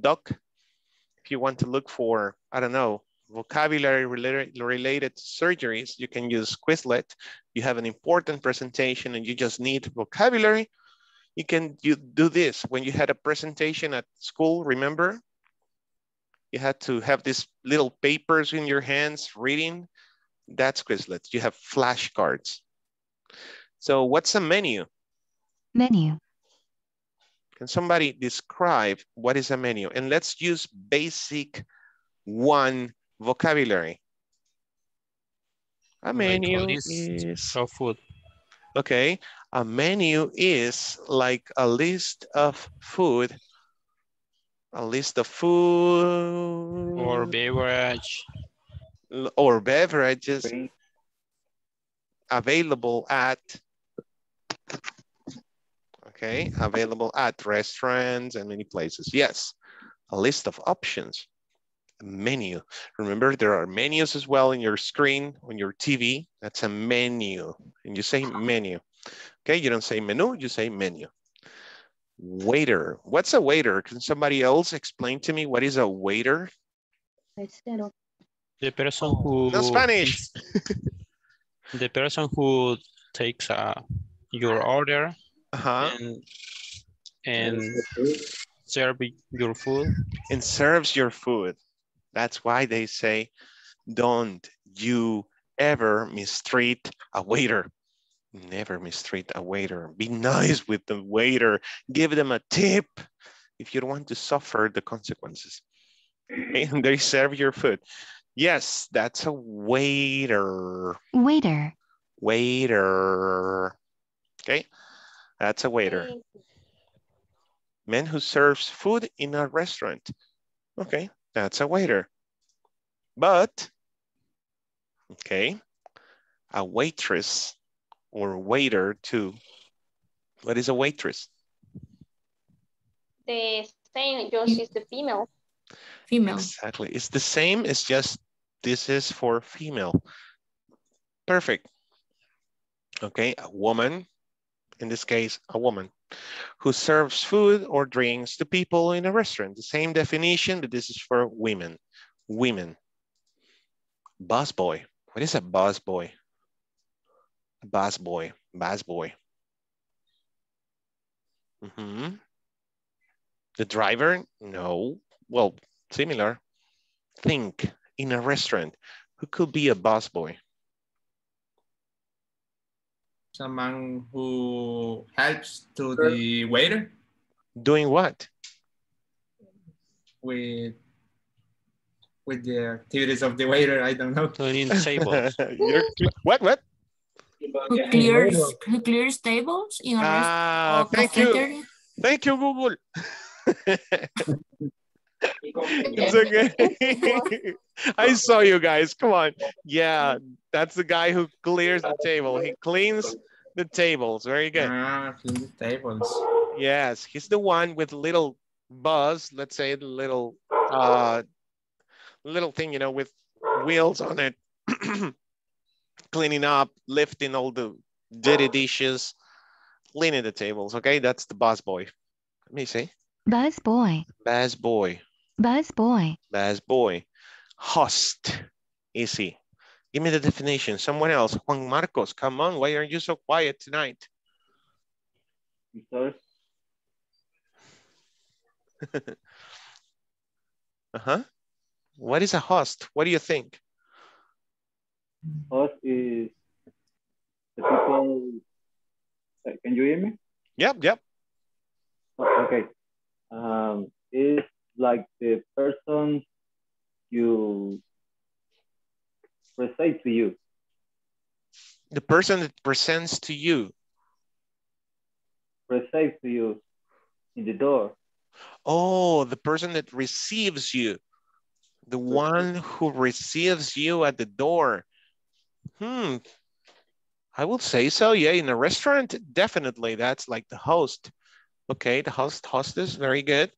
doc, if you want to look for, I don't know, vocabulary related, related surgeries, you can use Quizlet. You have an important presentation and you just need vocabulary. You can you do this. When you had a presentation at school, remember? You had to have these little papers in your hands reading. That's Quizlet. You have flashcards. So what's a menu? Menu. Can somebody describe what is a menu? And let's use basic one vocabulary. A menu is of food. Okay, a menu is like a list of food, a list of food or beverage or beverages available at okay available at restaurants and many places. Yes a list of options. A menu. Remember there are menus as well in your screen on your tv that's a menu. And you say menu. Okay you don't say menu you say menu. Waiter. What's a waiter? Can somebody else explain to me what is a waiter? The person who no spanish. The person who takes uh, your order uh-huh. and, and serve your food. And serves your food. That's why they say, don't you ever mistreat a waiter. Never mistreat a waiter. Be nice with the waiter. Give them a tip if you don't want to suffer the consequences. And they serve your food. Yes, that's a waiter. Waiter. Waiter. Okay, that's a waiter. Man who serves food in a restaurant. Okay, that's a waiter. But, okay, a waitress or waiter too. What is a waitress? The same, just is the female. Female. Exactly. It's the same, it's just this is for female. Perfect. Okay, a woman, in this case, a woman, who serves food or drinks to people in a restaurant. The same definition, but this is for women. Women. Bus boy. What is a bus boy? A bus boy. Bus boy. Mm -hmm. The driver? No. Well, similar. Think in a restaurant. Who could be a bus boy? Someone who helps to the waiter. Doing what? With with the activities of the waiter, I don't know. Cleaning tables. what, what? Who clears, who clears tables in a Ah, restaurant? thank you. Thank you, Google. it's okay. I saw you guys. Come on. Yeah, that's the guy who clears the table. He cleans the tables. Very good. Ah, clean the tables. Yes, he's the one with little buzz. Let's say the little uh, little thing, you know, with wheels on it, cleaning up, lifting all the dirty dishes, cleaning the tables. Okay, that's the bus boy. Let me see. Bus boy. Bus boy. Bus boy. Bus boy. Host. Easy. Give me the definition. Someone else. Juan Marcos, come on. Why are you so quiet tonight? Sorry. uh-huh. What is a host? What do you think? Host is the people. Can you hear me? Yep, yep. Okay. Um, it's like the person you present to you. The person that presents to you. Present to you in the door. Oh, the person that receives you. The one who receives you at the door. Hmm. I would say so. Yeah, in a restaurant, definitely. That's like the host. Okay, the host, hostess, very good.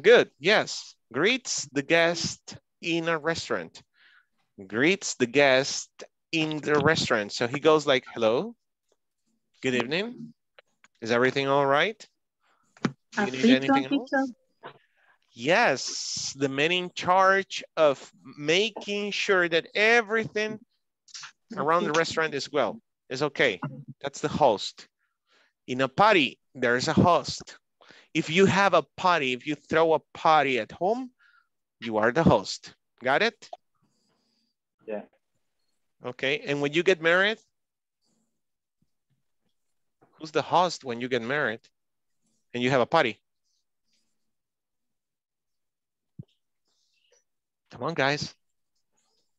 Good, yes. Greets the guest in a restaurant. Greets the guest in the restaurant. So he goes like, hello, good evening. Is everything all right? You need anything else? Yes, the man in charge of making sure that everything around the restaurant is well, is okay. That's the host. In a party, there's a host. If you have a party, if you throw a party at home, you are the host. Got it? Yeah. Okay, and when you get married, who's the host when you get married and you have a party? Come on, guys.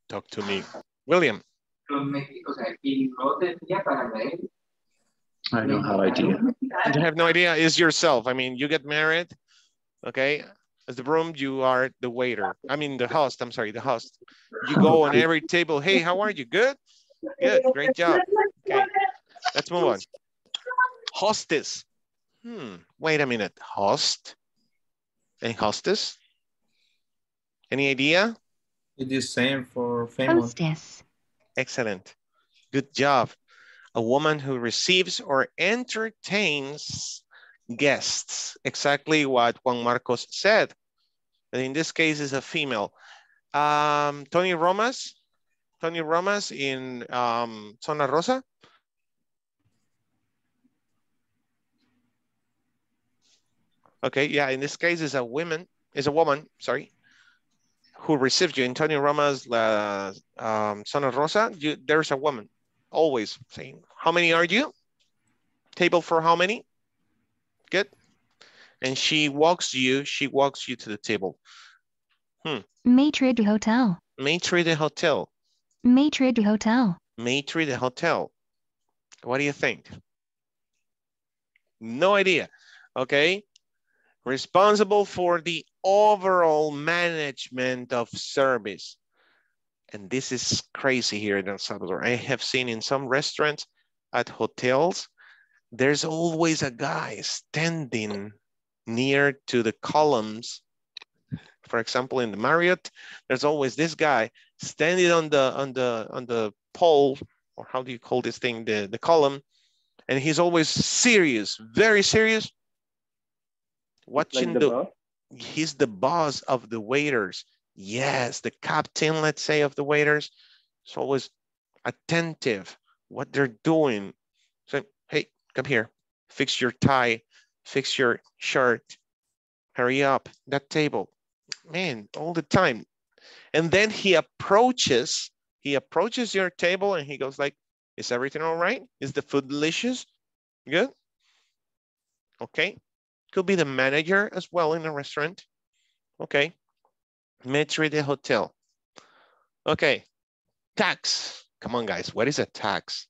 Talk to me. William. I don't have idea. You have no idea. Is yourself. I mean, you get married, okay? As the room, you are the waiter. I mean, the host. I'm sorry, the host. You go on every table. Hey, how are you? Good? Good. Great job. Okay. Let's move on. Hostess. Hmm. Wait a minute. Host and hostess? Any idea? It is same for famous. Hostess. Excellent. Good job. A woman who receives or entertains guests. Exactly what Juan Marcos said. And in this case is a female. Um, Tony Roma's. Tony Roma's in um, Zona Rosa. Okay, yeah, in this case is a woman, is a woman, sorry, who received you. In Tony Roma's uh, um, Zona Rosa, you, there's a woman always saying, how many are you? Table for how many? Good. And she walks you, she walks you to the table. Hmm. Maitre de hotel. Maitre de hotel. Maitre de hotel. Maitre de hotel. What do you think? No idea. Okay. Responsible for the overall management of service. And this is crazy here in El Salvador. I have seen in some restaurants at hotels, there's always a guy standing near to the columns. For example, in the Marriott, there's always this guy standing on the on the on the pole, or how do you call this thing, the, the column, and he's always serious, very serious, watching the the, he's the boss of the waiters. Yes, the captain, let's say, of the waiters. Is always attentive what they're doing. So, hey, come here, fix your tie, fix your shirt, hurry up, that table. Man, all the time. And then he approaches, he approaches your table and he goes like, is everything all right? Is the food delicious? Good? Okay. Could be the manager as well in a restaurant. Okay. Maitre de hotel. Okay. Tax. Come on, guys. What is a tax?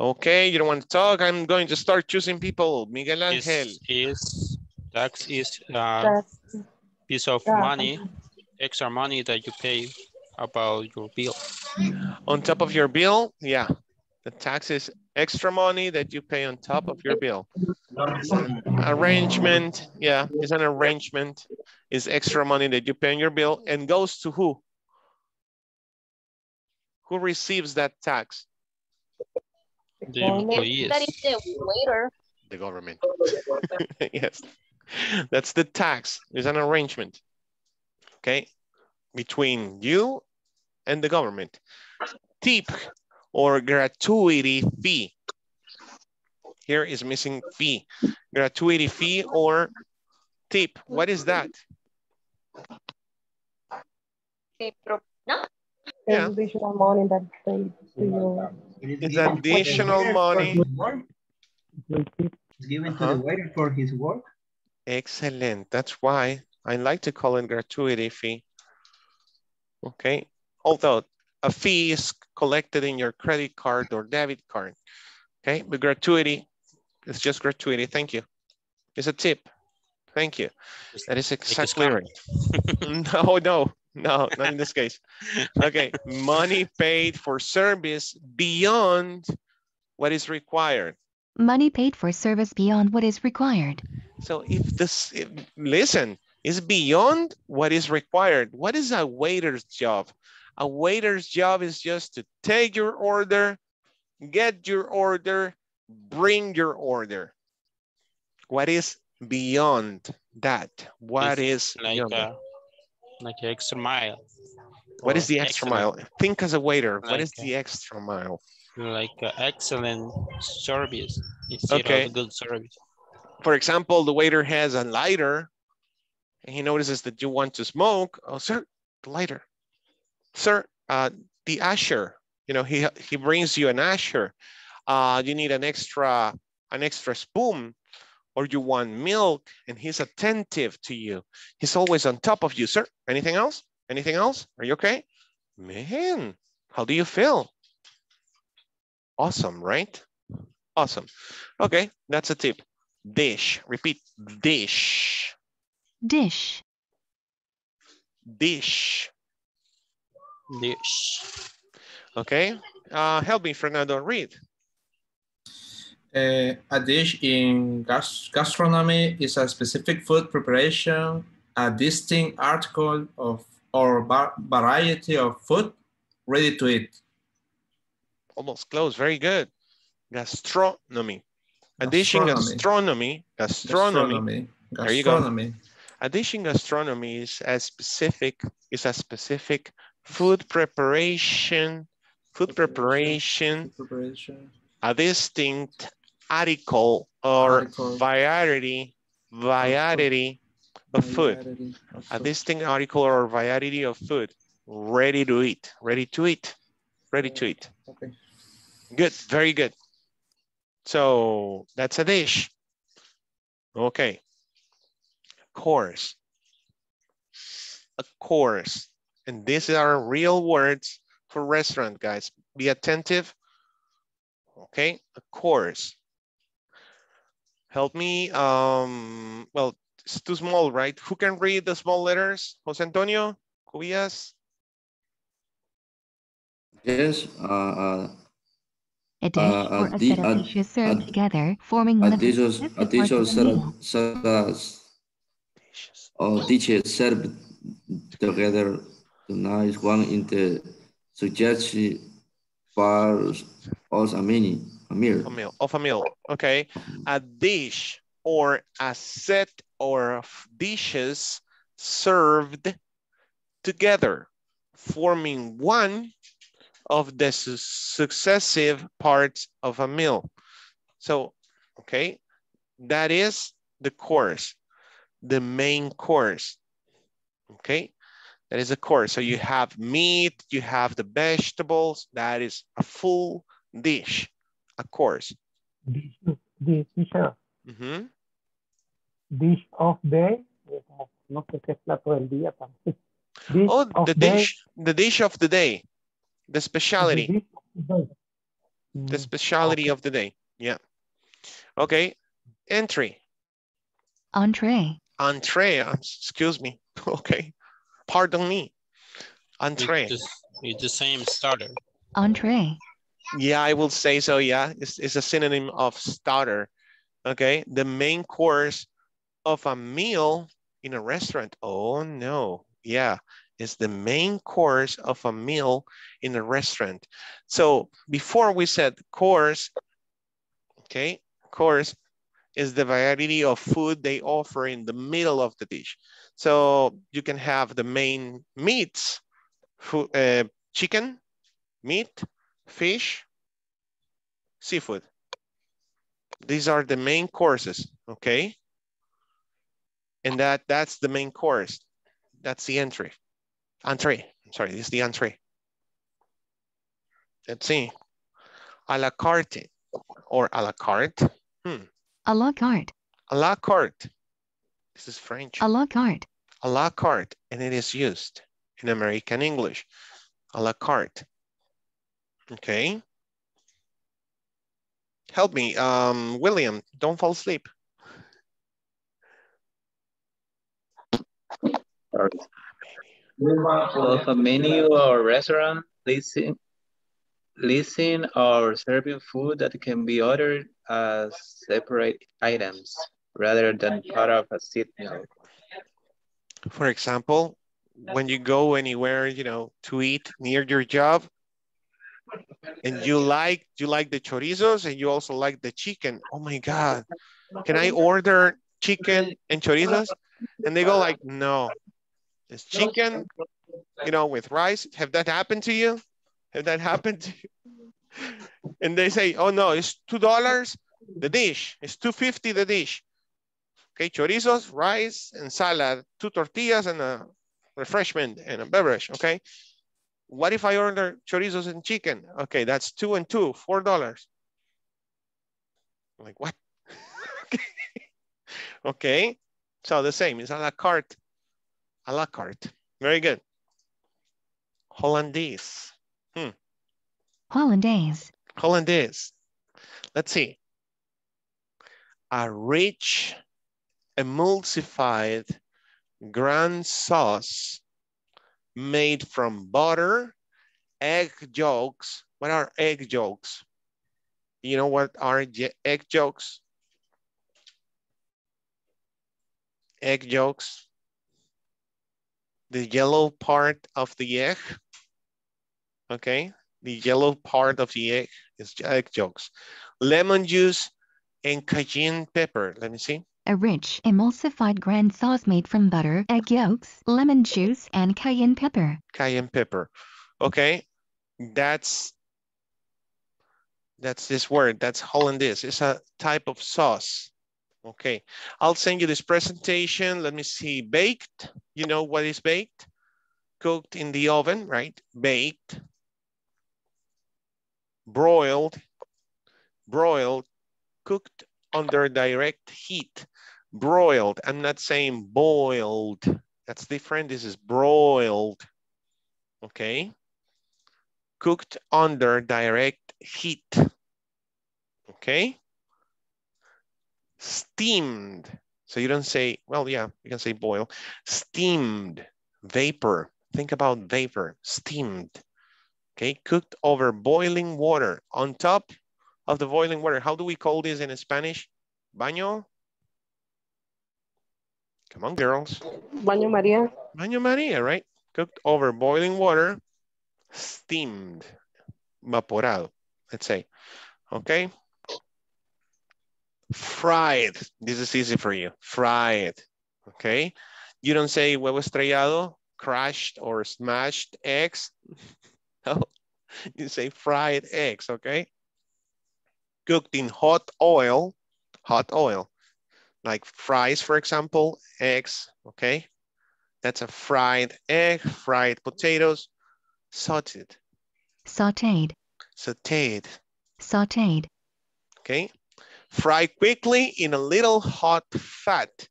Okay, you don't want to talk. I'm going to start choosing people. Miguel Angel. Is, is tax is um, a piece of money, extra money that you pay about your bill. On top of your bill, yeah. The tax is Extra money that you pay on top of your bill. Arrangement, yeah, it's an arrangement. Is extra money that you pay on your bill and goes to who? Who receives that tax? The employees. That is the waiter. The government. yes, that's the tax. It's an arrangement, okay, between you and the government. Tip or gratuity fee. Here is missing fee. Gratuity fee or tip. What is that? No? Yeah. Additional money that they to you. It's additional money. Given to Uh-huh. the waiter for his work. Excellent. That's why I like to call it gratuity fee. Okay. Although a fee is collected in your credit card or debit card. Okay. But gratuity, it's just gratuity. Thank you. It's a tip. Thank you. That is exactly scam. right. no, no, no, not in this case. Okay. Money paid for service beyond what is required. Money paid for service beyond what is required. So if this, if- listen, is beyond what is required. What is a waiter's job? A waiter's job is just to take your order, get your order, bring your order. What is beyond that? What is like a, like an extra mile. What is the extra excellent- mile? Think as a waiter. What Like is a- the extra mile? Like excellent service instead Okay. of good service. For example, the waiter has a lighter and he notices that you want to smoke. Oh, sir, the lighter. Sir, uh, the usher, you know, he, he brings you an usher. Uh, you need an extra, an extra spoon or you want milk and he's attentive to you. He's always on top of you. Sir, anything else? Anything else? Are you okay? Man, how do you feel? Awesome, right? Awesome. Okay, that's a tip. Dish, repeat, dish, Dish. dish. Dish. Okay, uh, help me, Fernando, read. Uh, a dish in gas gastronomy is a specific food preparation, a distinct article of or va- variety of food ready to eat. Almost close, very good. Gastronomy. A dish in Gastronomy. gastronomy, gastronomy. There you go. A dish in gastronomy is a specific, is a specific food preparation, food preparation, Preparation. a distinct article or Article. variety, variety of food. Variety of A food. distinct article or variety of food, ready to eat, ready to eat, ready to eat. Okay. Good, very good. So that's a dish. Okay. Course. A course. And these are real words for restaurant, guys. Be attentive. Okay, a course. Help me. Um, well, it's too small, right? Who can read the small letters? Jose Antonio, Cubillas? Yes, uh, uh, A dish Uh, or a a set of dishes served a- together, forming one a of the dishes, a specific parts dishes of a served, meal. served dishes served together tonight one in the suggested parts of a mini, a meal. A meal, of a meal, okay. A dish or a set of dishes served together, forming one of the su- successive parts of a meal. So, okay, that is the course, the main course, okay? That is a course. So you have meat, you have the vegetables, that is a full dish, a course. Dish, dish, teacher, dish of day, eh, no sé qué plato del día. Dish Oh, the dish, the dish of the day, the speciality, dish of the day. the speciality of the day. Yeah. Okay. Entry, Entree. entree. Excuse me. Okay. Pardon me. Entree. It's, just- it's the same starter. Entree. Yeah, I will say so. Yeah, it's, it's a synonym of starter. Okay, the main course of a meal in a restaurant. Oh no, yeah, it's the main course of a meal in a restaurant. So before we said course, okay, course is the variety of food they offer in the middle of the dish. So you can have the main meats, food, uh, chicken, meat, fish, seafood. These are the main courses, okay? And that that's the main course. That's the entry. Entree, I'm sorry, this is the entree. Let's see. A la carte or a la carte. Hmm. A la carte. A la carte. This is French. A la carte. A la carte, and it is used in American English. A la carte. Okay. Help me, um, William, don't fall asleep. Of a menu or restaurant, listing, listing or serving food that can be ordered as separate items rather than part of a set meal. For example, when you go anywhere, you know, to eat near your job, and you like you like the chorizos and you also like the chicken. Oh my God, can I order chicken and chorizos? And they go like, no, it's chicken, you know, with rice. Have that happened to you? Have that happened to you? And they say, oh no, it's $2 the dish. It's 250 the dish. Okay, chorizos, rice, and salad, two tortillas and a refreshment and a beverage, okay? What if I order chorizos and chicken? Okay, that's two and two, four dollars. Like what? okay. so the same, it's a la carte. A la carte, very good. Hollandaise. Hmm. Hollandaise. Hollandaise. Let's see. A rich, emulsified grand sauce made from butter, egg yolks. What are egg yolks? You know what are egg yolks? Egg yolks. The yellow part of the egg. Okay, the yellow part of the egg is egg yolks. Lemon juice and cayenne pepper. Let me see. A rich, emulsified grand sauce made from butter, egg yolks, lemon juice, and cayenne pepper. Cayenne pepper. Okay, that's that's this word. That's Hollandaise. It's a type of sauce. Okay, I'll send you this presentation. Let me see. Baked. You know what is baked? Cooked in the oven, right? Baked. Broiled. Broiled. Cooked under direct heat. Broiled. I'm not saying boiled. That's different. This is broiled. Okay. Cooked under direct heat. Okay. Steamed. So you don't say, well, yeah, you can say boil. Steamed. Vapor. Think about vapor. Steamed. Okay. Cooked over boiling water. On top of the boiling water. How do we call this in Spanish? Baño? Come on, girls. Baño María. Baño María, right? Cooked over boiling water, steamed, vaporado, let's say. Okay. Fried. This is easy for you. Fried. Okay. You don't say huevo estrellado, crushed or smashed eggs. No, you say fried eggs, okay? Cooked in hot oil, hot oil, like fries, for example, eggs, okay? That's a fried egg, fried potatoes, sauteed. Sauteed. Sauteed, Sauteed. okay? Fry quickly in a little hot fat,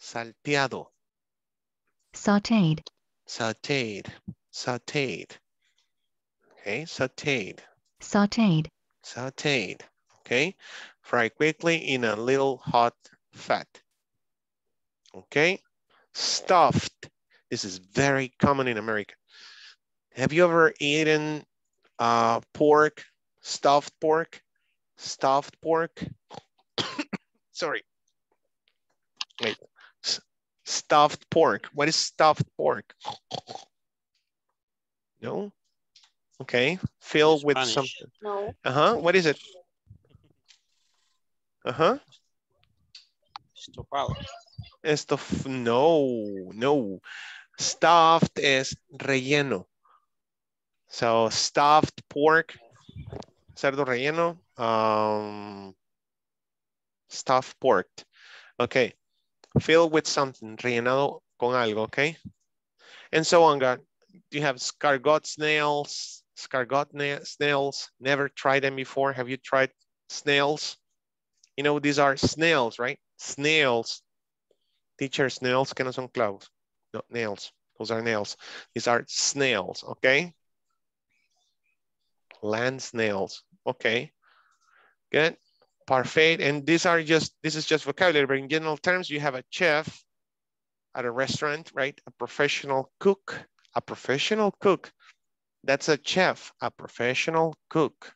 salteado, Sauteed. sauteed, sauteed, okay? Sauteed, Sauteed. sauteed, okay? Fry quickly in a little hot fat, okay? Stuffed, this is very common in America. Have you ever eaten uh, pork Stuffed pork, stuffed pork. Sorry. Wait, stuffed pork. What is stuffed pork? No? Okay, fill with something. No. Uh-huh, what is it? Uh-huh. Estofado. Esto, f- no, no. Stuffed is relleno. So stuffed pork, cerdo relleno, um, stuffed pork. Okay, fill with something, rellenado con algo, okay? And so on, God. You have escargot snails, escargot na- snails. Never tried them before. Have you tried snails? You know, these are snails, right? Snails. Teacher, snails que no son clavos. No, nails. Those are nails. These are snails, okay? Land snails, okay. Good, parfait. And these are just, this is just vocabulary, but in general terms, you have a chef at a restaurant, right? A professional cook, a professional cook. That's a chef, a professional cook,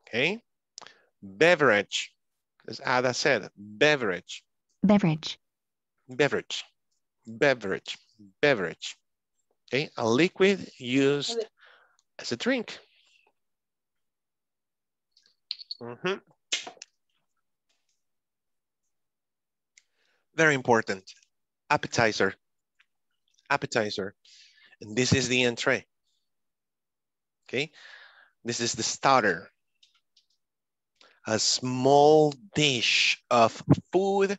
okay? Beverage, as Ada said, beverage beverage, beverage, beverage, beverage. Okay, a liquid used as a drink. Mhm. Very important. Appetizer. Appetizer. And this is the entree. Okay, this is the starter. A small dish of food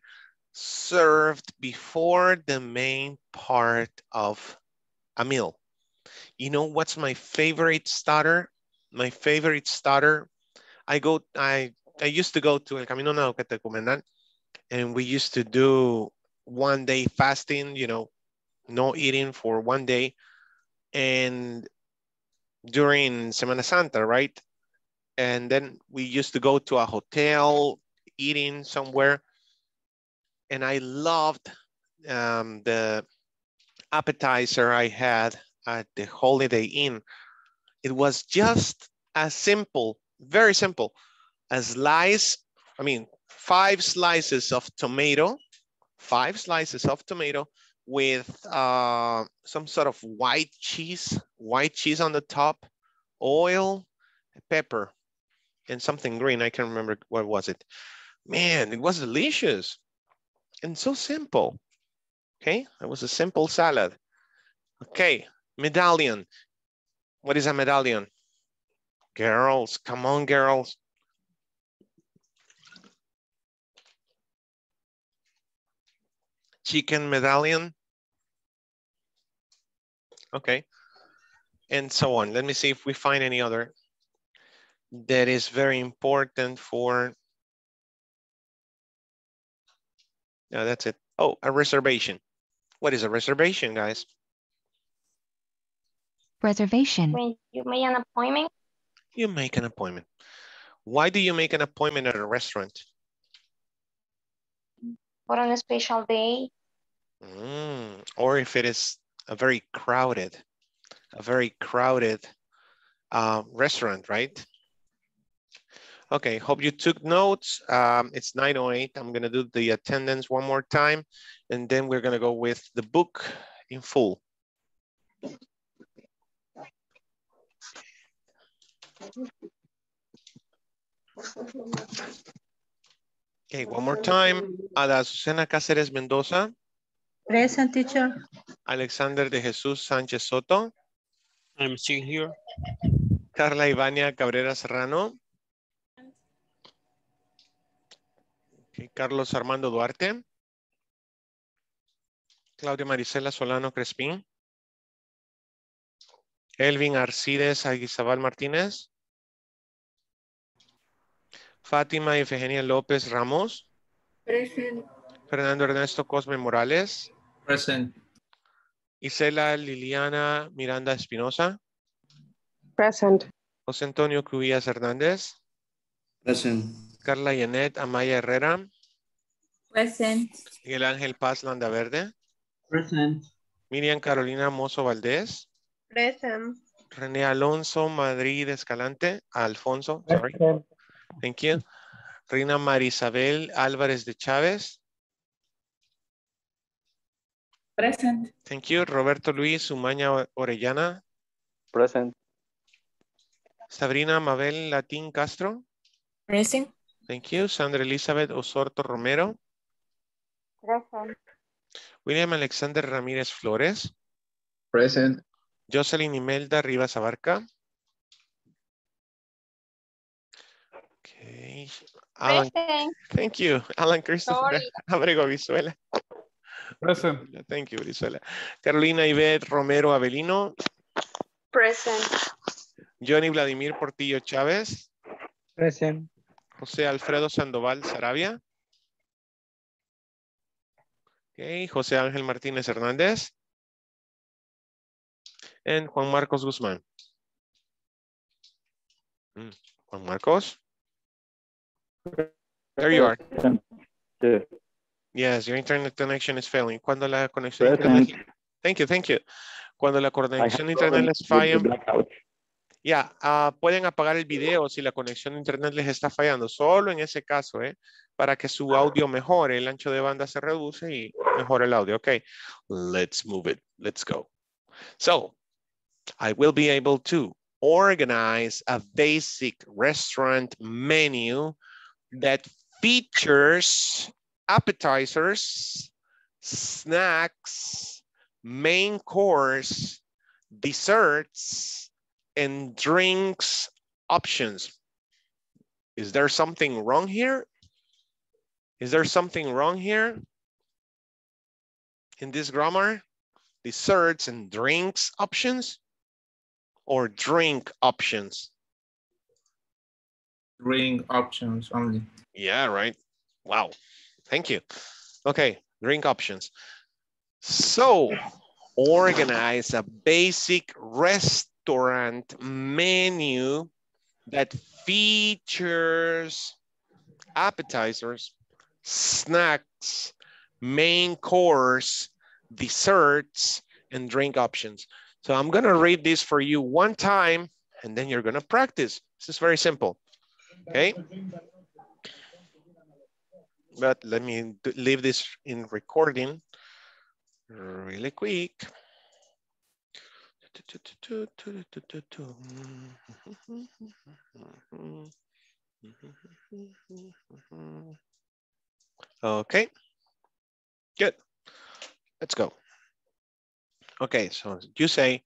served before the main part of a meal. You know what's my favorite starter? My favorite starter, I go, I, I used to go to El Camino Neocatecumenal and we used to do one day fasting, you know, no eating for one day. And during Semana Santa, right? And then we used to go to a hotel, eating somewhere and I loved um, the appetizer I had at the Holiday Inn. It was just as simple, very simple, a slice, I mean, five slices of tomato, five slices of tomato with uh, some sort of white cheese, white cheese on the top, oil, pepper, and something green. I can't remember what was it. Man, it was delicious and so simple. Okay, it was a simple salad. Okay, medallion. What is a medallion? Girls, come on, girls. Chicken medallion. Okay, and so on. Let me see if we find any other that is very important for No, that's it. Oh, a reservation. What is a reservation, guys? reservation, When you make an appointment, You make an appointment. Why do you make an appointment at a restaurant? for on a special day, Mm, or if it is a very crowded, a very crowded uh, restaurant, right? Okay, hope you took notes. Um, it's 9.08. I'm gonna do the attendance one more time, and then we're gonna go with the book in full. Okay, one more time. Ada Azucena Cáceres Mendoza, Present teacher. Alexander de Jesús Sánchez Soto, I'm still here. Carla Ivania Cabrera Serrano, okay, Carlos Armando Duarte, Claudia Marisela Solano Crespín, Elvin Arcides Aguizabal Martínez, Fátima Efegenia López Ramos, Present. Fernando Ernesto Cosme Morales, Present. Isela Liliana Miranda Espinosa, Present. José Antonio Cubillas Hernández, Present. Carla Yanet Amaya Herrera, Present. Miguel Ángel Paz Landaverde, Present. Miriam Carolina Mozo Valdés, Present. René Alonso Madrid Escalante, Alfonso, sorry. Thank you. Reina Marisabel Álvarez de Chávez. Present. Thank you. Roberto Luis Umaña Orellana. Present. Sabrina Mabel Latín Castro. Present. Thank you. Sandra Elizabeth Osorto Romero. Present. William Alexander Ramírez Flores. Present. Jocelyn Imelda Rivas Abarca. Okay. Alan, Present. thank you. Alan Christopher. Abrego Vizuela. Present. Thank you, Brizuela. Carolina Ivette Romero Avelino. Present. Johnny Vladimir Portillo Chávez. Present. José Alfredo Sandoval Sarabia. Okay. José Ángel Martínez Hernández. And Juan Marcos Guzmán. Mm, Juan Marcos. There you are. Yeah. Yes, your internet connection is failing. Cuando la conexión. Present. Thank you, thank you. Cuando la conexión internet les falla, ya, ah, pueden apagar el video si la conexión de internet les está fallando. Solo en ese caso, ¿eh? Para que su audio mejore, el ancho de banda se reduce y mejore el audio. Okay, let's move it. Let's go. So, I will be able to organize a basic restaurant menu that features appetizers, snacks, main course, desserts, and drinks options. Is there something wrong here? Is there something wrong here in this grammar? Desserts and drinks options or drink options? Drink options only. Yeah, right. Wow. Thank you. Okay, drink options. So organize a basic restaurant menu that features appetizers, snacks, main course, desserts, and drink options. So I'm gonna read this for you one time and then you're gonna practice. This is very simple, okay? But let me leave this in recording really quick. Okay, good. Let's go. Okay, so you say,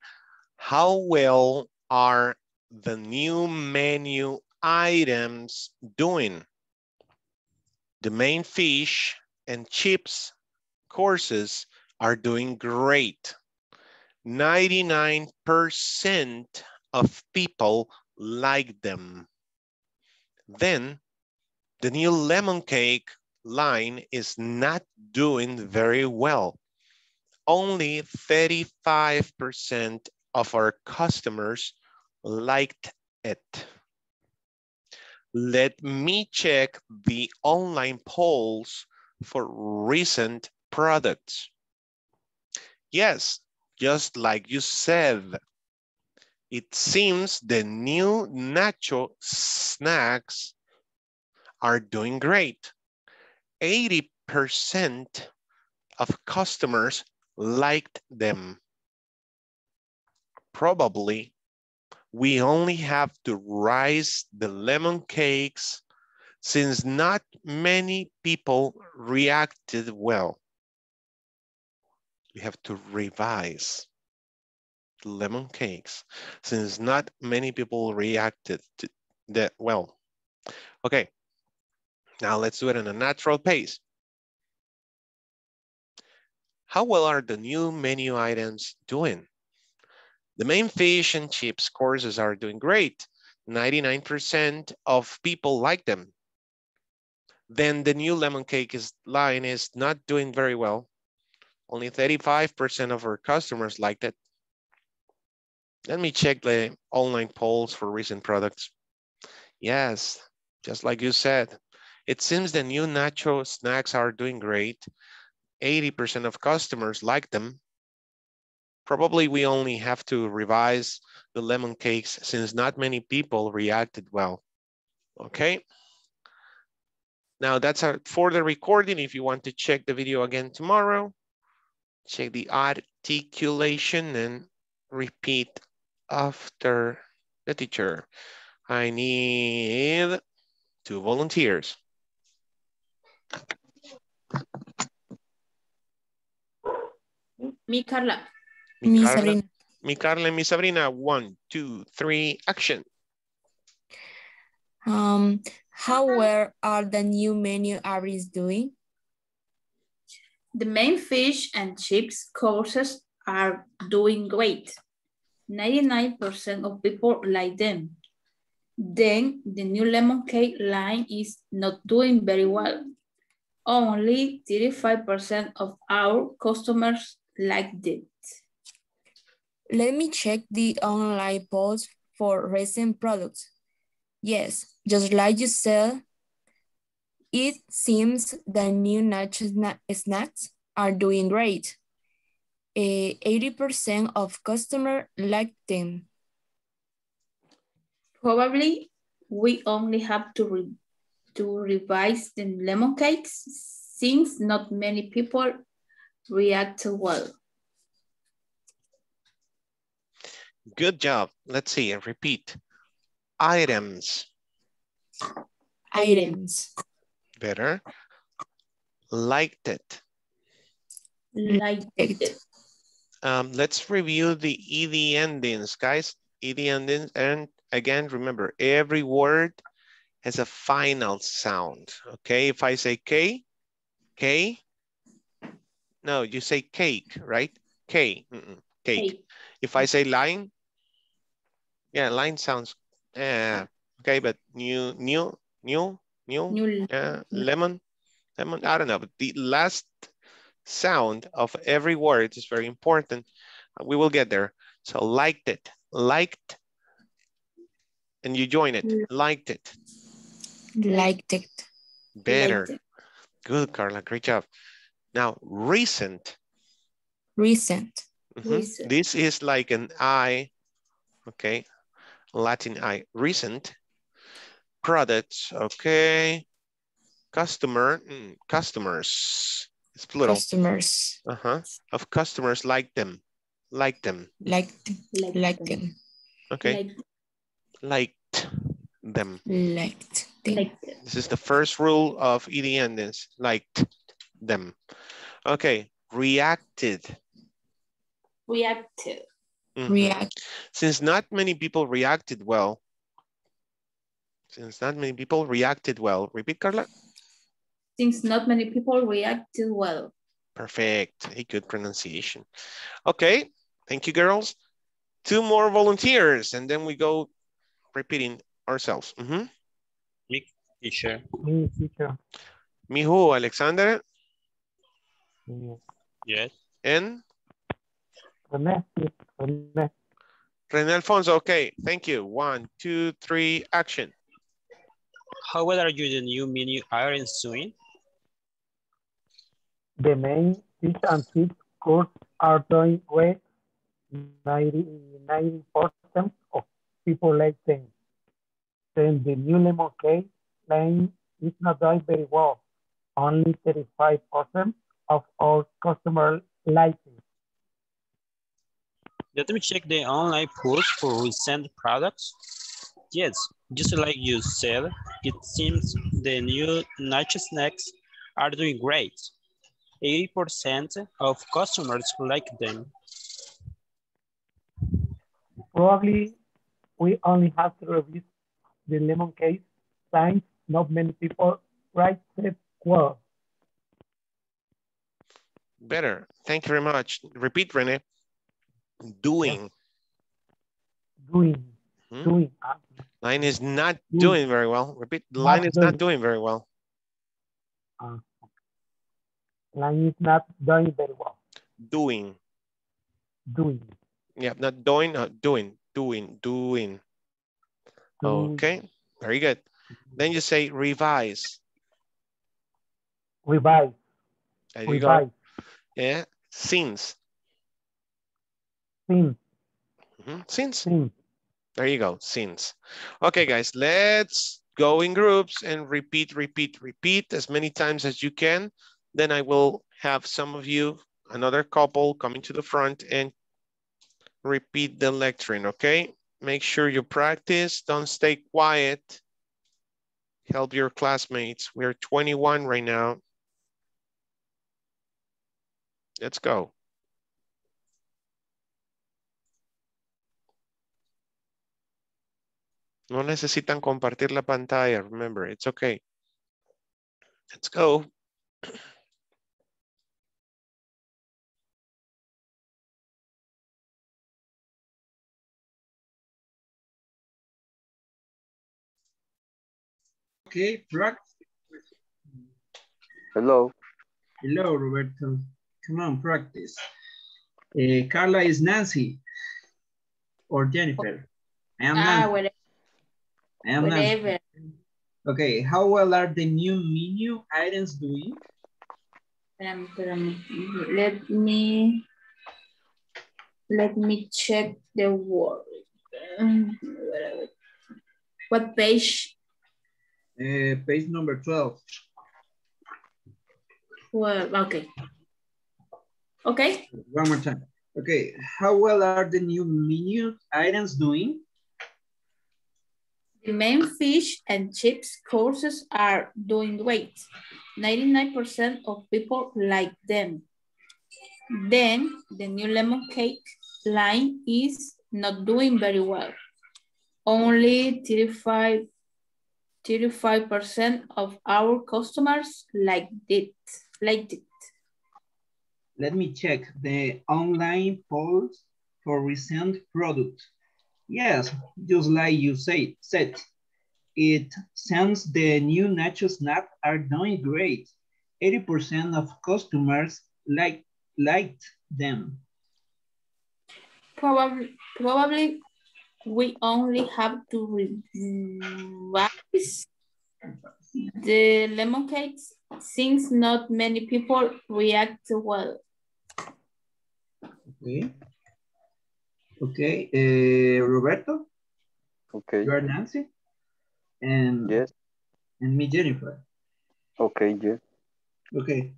how well are the new menu items doing? The main fish and chips courses are doing great. 99% of people like them. Then the new lemon cake line is not doing very well. Only 35% of our customers liked it. Let me check the online polls for recent products. Yes, just like you said, it seems the new nacho snacks are doing great. 80% of customers liked them. Probably we only have to rise the lemon cakes since not many people reacted well. We have to revise the lemon cakes since not many people reacted to that well. Okay, now let's do it in a natural pace. How well are the new menu items doing? The main fish and chips courses are doing great. 99% of people like them. Then the new lemon cake is line is not doing very well. Only 35% of our customers liked it. Let me check the online polls for recent products. Yes, just like you said, it seems the new nacho snacks are doing great. 80% of customers like them. Probably we only have to revise the lemon cakes since not many people reacted well. Okay. Now that's for the recording. If you want to check the video again tomorrow, check the articulation and repeat after the teacher. I need two volunteers. Me, Carla. Mi Mi Carla, Sabrina. mi Carla and mi Sabrina. One, two, three, action. Um, how well are the new menu areas doing? The main fish and chips courses are doing great. 99% of people like them. Then the new lemon cake line is not doing very well. Only 35% of our customers liked it. Let me check the online polls for recent products. Yes, just like you said, it seems that new nacho snacks are doing great. Eh, 80% of customers like them. Probably we only have to, re to revise the lemon cakes since not many people react well. Good job. Let's see, and repeat. Items, Items. better. Liked it. Like it. Um, let's review the ED endings, guys. ED endings, and again, remember, every word has a final sound, okay? If I say K, K, no, you say cake, right? K, mm -mm, cake. Cake. If I say line, yeah, line sounds, yeah, okay, but new, new, new, new, New- yeah, lemon, lemon, I don't know, but the last sound of every word is very important. We will get there. So liked it, liked, and you join it, mm. liked it, Liked it. better. Liked it. Good, Carla, great job. Now, recent. Recent. Mhm. Recent. This is like an I, okay, Latin I, recent. Products, okay. Customer, mm, customers, it's plural. Customers. Uh-huh, of customers like them, like them, Liked. Like Liked them. them. okay, Like, liked them. Liked them. like. This is the first rule of ED endings, liked them. Okay, reacted. Reactive. Mhm. React. Since not many people reacted well, since not many people reacted well, repeat, Carla. Since not many people reacted well. Perfect, a good pronunciation. Okay, thank you, girls. Two more volunteers, and then we go repeating ourselves. Mhm. Me, teacher. Me, teacher. Me who, Alexander Me. Yes. and René, sí, René. René Alfonso. Okay, thank you. One, two, three, action. How well are you the new menu items doing? The main fish and chips course are doing well. 99% of people like them. Then the new lemon cake line is not doing very well. Only 35% of all customers like it. Let me check the online polls for recent products. Yes, just like you said, it seems the new nacho snacks are doing great. 80% of customers like them. Probably we only have to review the lemon case since not many people write it well. Better. Thank you very much. Repeat, René. Doing. Doing, Hmm? doing. uh, Line is not Doing. doing very well. Repeat. The Not line is not doing. doing very well. uh, line is not doing very well. Doing. Doing. Yeah, not doing, uh, doing, doing, doing. Doing. Okay, very good. Then you say revise. Revise. There you go. Revise. Yeah, since. Since. Mhm, Since. There you go, since. Okay, guys, let's go in groups and repeat, repeat, repeat as many times as you can. Then I will have some of you, another couple coming to the front and repeat the lecturing, okay? Make sure you practice, don't stay quiet. Help your classmates. We're 21 right now. Let's go. No necesitan compartir la pantalla. Remember, it's okay. Let's go. Okay, practice. Hello. Hello, Roberto. Come on, practice. Eh, Carla is Nancy or Jennifer. I am Ah, Nancy. whatever. Am. Whatever. Okay, how well are the new menu items doing? Espérame. Let me let me check the word. Um, What page? Uh, page number 12. Well, okay. Okay. One more time. Okay, how well are the new menu items doing? The main fish and chips courses are doing great. 99% of people like them. Then the new lemon cake line is not doing very well. Only 35 35% of our customers liked it. Liked it. Let me check the online polls for recent product. Yes, just like you say, said, it seems the new nacho snap are doing great. 80% of customers like liked them. Probably, probably we only have to revise the lemon cakes since not many people react well. Okay. Okay, uh, Roberto, Okay. you are Nancy, and Yes. and me, Jennifer. Okay, yes. Okay.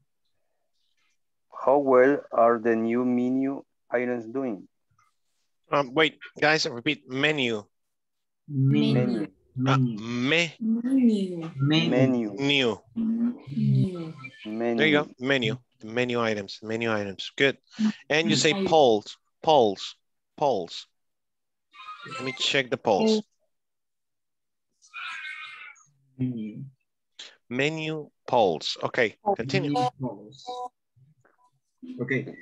How well are the new menu items doing? Um, wait, guys, repeat menu. Menu. Uh, me, Menu. Menu. new. Menu. Menu. There you go, menu, menu items, menu items, good. And you say polls, polls, polls. Let me check the polls. Menu. Menu polls, okay, continue. Polls. Okay.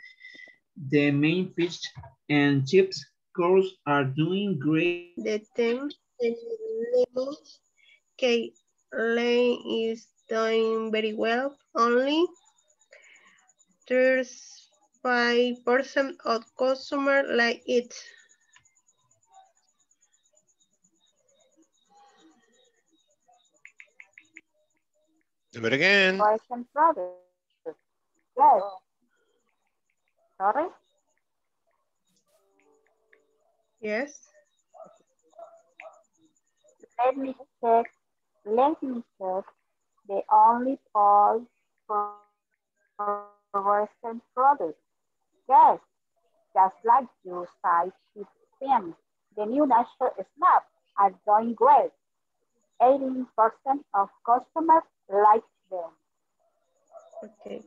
The main fish and chips course are doing great. The thing the lemon lane is doing very well. Only 35% of customers like it. Do it again. Russian product. Yes. Sorry? Yes. Let me check. Let me check. The only pause for Western product. Yes. Just like you said, it seems. The new national snap are doing great. 80% of customers like them. Okay.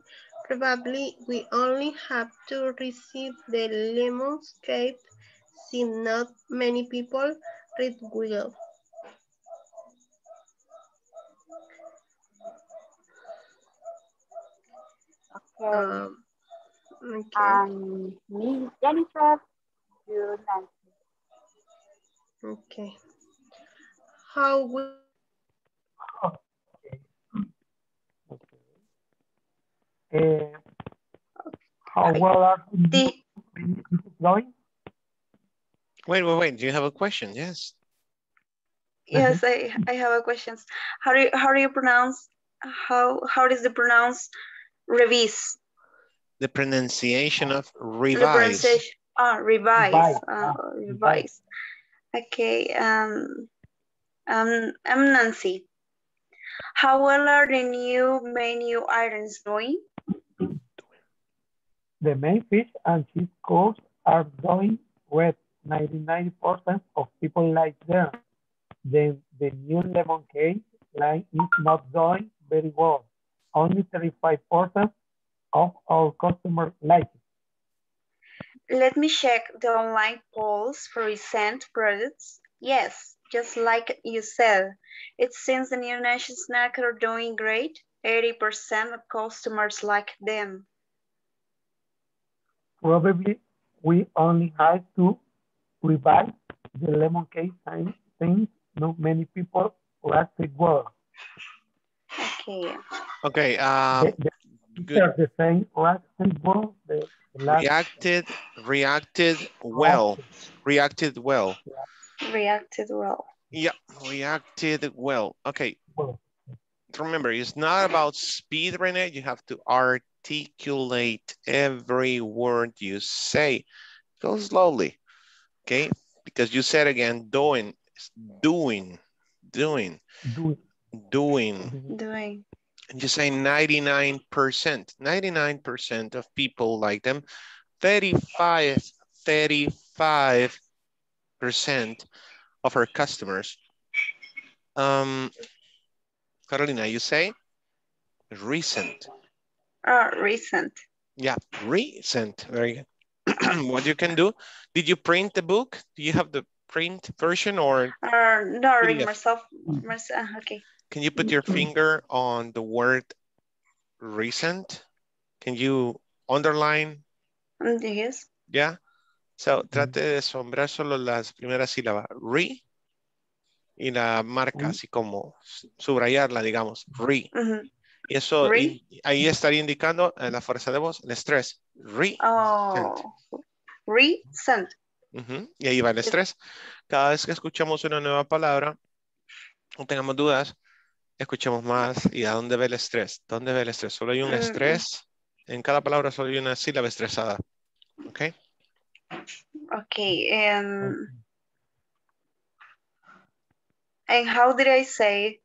Probably we only have to receive the lemon cake since not many people read Google. Okay. Um, okay. And me, Jennifer, you Nancy. Okay. How we Uh, how well are the going? Wait, wait, wait, do you have a question? Yes. Yes, I, I have a question. How do you, how do you pronounce, how, how is the pronounce revise? The pronunciation of The revise. pronunciation. Ah, revise. Revise, Uh, revise. Okay. Um, um, I'm Nancy. How well are the new menu items doing? The main fish and chips course are doing well. 99% of people like them. Then the new lemon cake line is not doing very well. Only 35% of our customer like it. Let me check the online polls for recent products. Yes, just like you said, it seems the new Nation snack are doing great. 80% of customers like them. Probably we only have to revise the lemon cake sign since not many people like it well. Okay. Okay, um, The- the- good. They're the same last well, the the last reacted, reacted well, reacted well. Reacted well. Yeah, reacted well. Okay. Remember, it's not about speed, Rene. You have to articulate every word you say. Go slowly, okay? Because you said again, doing, it's doing, doing, doing. Doing. And you say 99%. 99% of people like them. 35, 35% of our customers. Um, Carolina, you say recent. Ah, recent. Yeah, recent. Very good. what you can do, did you print the book? Do you have the print version or Uh, no, read PDF. myself. myself. Okay. Can you put your finger on the word recent? Can you underline? Yes. Yeah. So trate de sombrar solo las primeras sílabas. Re y la marca así como subrayarla, digamos. Re. Mhm. Y eso Re. in- ahí estaría indicando en la fuerza de voz, el estrés. Re. Oh, recent. Ujú, Y ahí va el estrés. Cada vez que escuchamos una nueva palabra o tengamos dudas, escuchemos más. ¿Y a dónde ve el estrés? ¿Dónde ve el estrés? Solo hay un Mm. estrés. En cada palabra solo hay una sílaba estresada. ¿Ok? Okay. Um, and how did I say?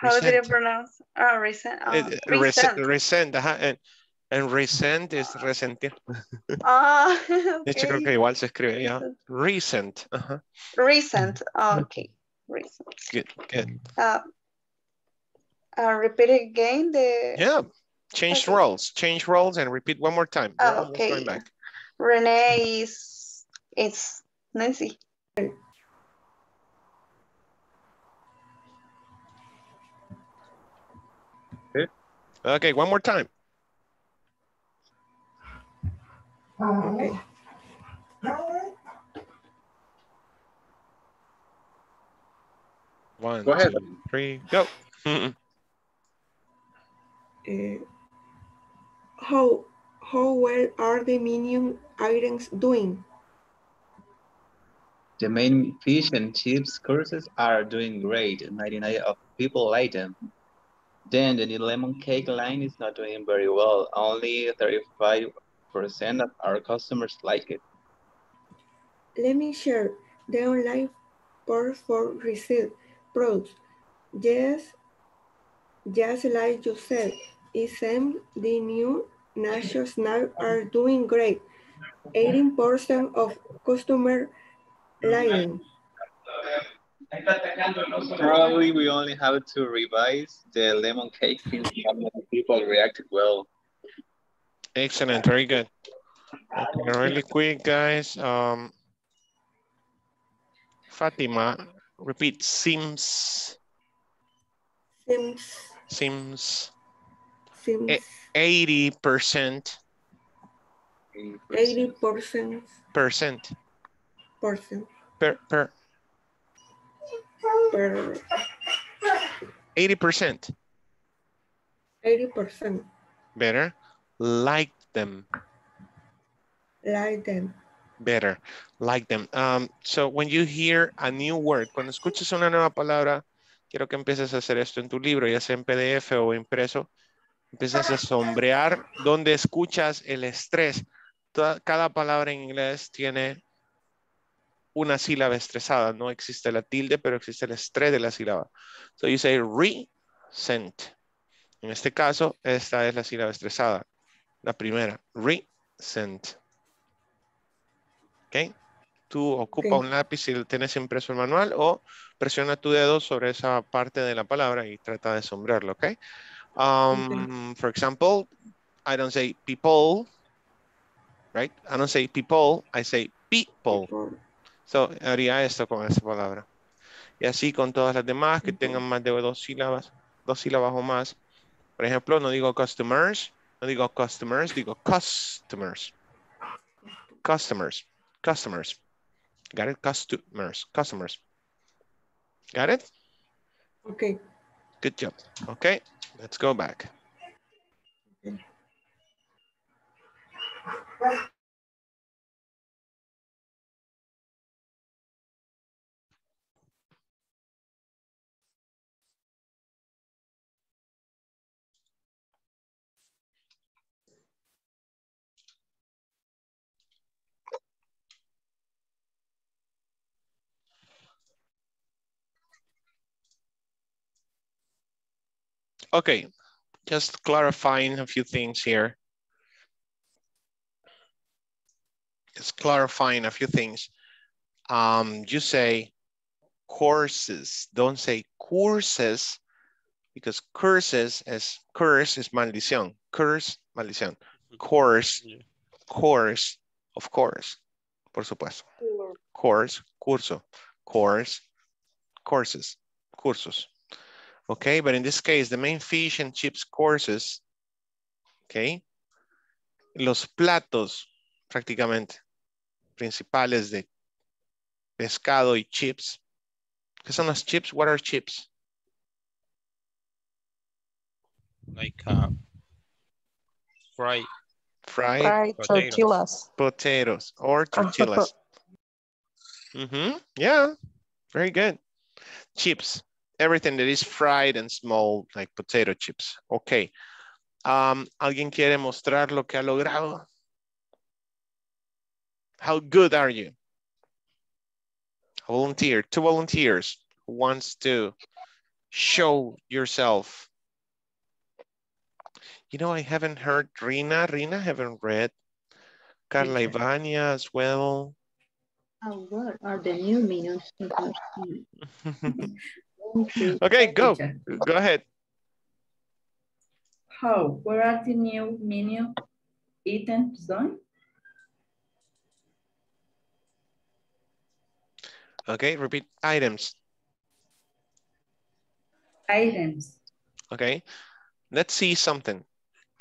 How did I Resent. pronounce? Ah, recent. Oh, Eh, eh, recent. rese- resent, ajá. En, en resent es resentir. Ah, De hecho, creo okay. que igual se escribe ya. Recent. Ajá. Recent. Oh, okay. Recent. Good, good. Uh, uh, repeat it again the. Yeah. Change Okay. roles. Change roles and repeat one more time. We're almost okay. going back. René is it's Nancy. Okay, one more time. Okay. One, Go ahead. two, three, go. Uh, how how well are the menu items doing? The main fish and chips courses are doing great. 99 of people like them. Then the new lemon cake line is not doing very well. Only 35% of our customers like it. Let me share the online port for resale products. Yes, just like you said, it seems the new nachos now are doing great. 18% of customer like them. Probably we only have to revise the lemon cake since not many people reacted well. Excellent, very good. Okay, really quick, guys. Um, Fatima, repeat, seems, Seems, seems, seems eighty percent, 80%, percent. Per, per, per eighty percent, 80% better, like them, like them. better, like them. Um, so when you hear a new word, cuando escuches una nueva palabra, quiero que empieces a hacer esto en tu libro, ya sea en PDF o impreso, empieces a sombrear donde escuchas el estrés. toda- cada palabra en inglés tiene una sílaba estresada. No existe la tilde, pero existe el estrés de la sílaba. So you say resent. En este caso, esta es la sílaba estresada. La primera, resent. ¿Ok? Tú ocupa un lápiz lo tienes impreso el manual o presiona tu dedo sobre esa parte de la palabra y trata de sombrearlo, ¿ok? Um, For example, I don't say people, right? I don't say people, I say people. So, haría esto con esa palabra. Y así con todas las demás que tengan más de dos sílabas, dos sílabas o más. Por ejemplo, no digo customers, no digo customers, digo customers. Customers, customers. Got it? Customers, customers. Got it? Okay. Good job. Okay, let's go back. Okay, just clarifying a few things here. Just clarifying a few things. Um, you say courses, don't say courses, because curses is curse is maldición. Curse, maldición. Course, course, of course. Por supuesto. Course, curso. Course, courses, cursos. Okay, but in this case, the main fish and chips courses, okay, los platos prácticamente principales de pescado y chips. ¿Qué son las chips? What are chips? Like uh, fry. Fried, Fried Potatoes. tortillas. potatoes or tortillas. mm -hmm. Yeah, very good. Chips, everything that is fried and small, like potato chips. Okay. Um, ¿Alguien quiere mostrar lo que ha logrado? How good are you? A volunteer, two volunteers who wants to show yourself. You know, I haven't heard Rina. Rina, haven't read. Carla Teacher. Ivania as well. Oh, what are the new menus? Okay, go. Go ahead. How? Where are the new menu items done? Okay, repeat items. Items. Okay, let's see something.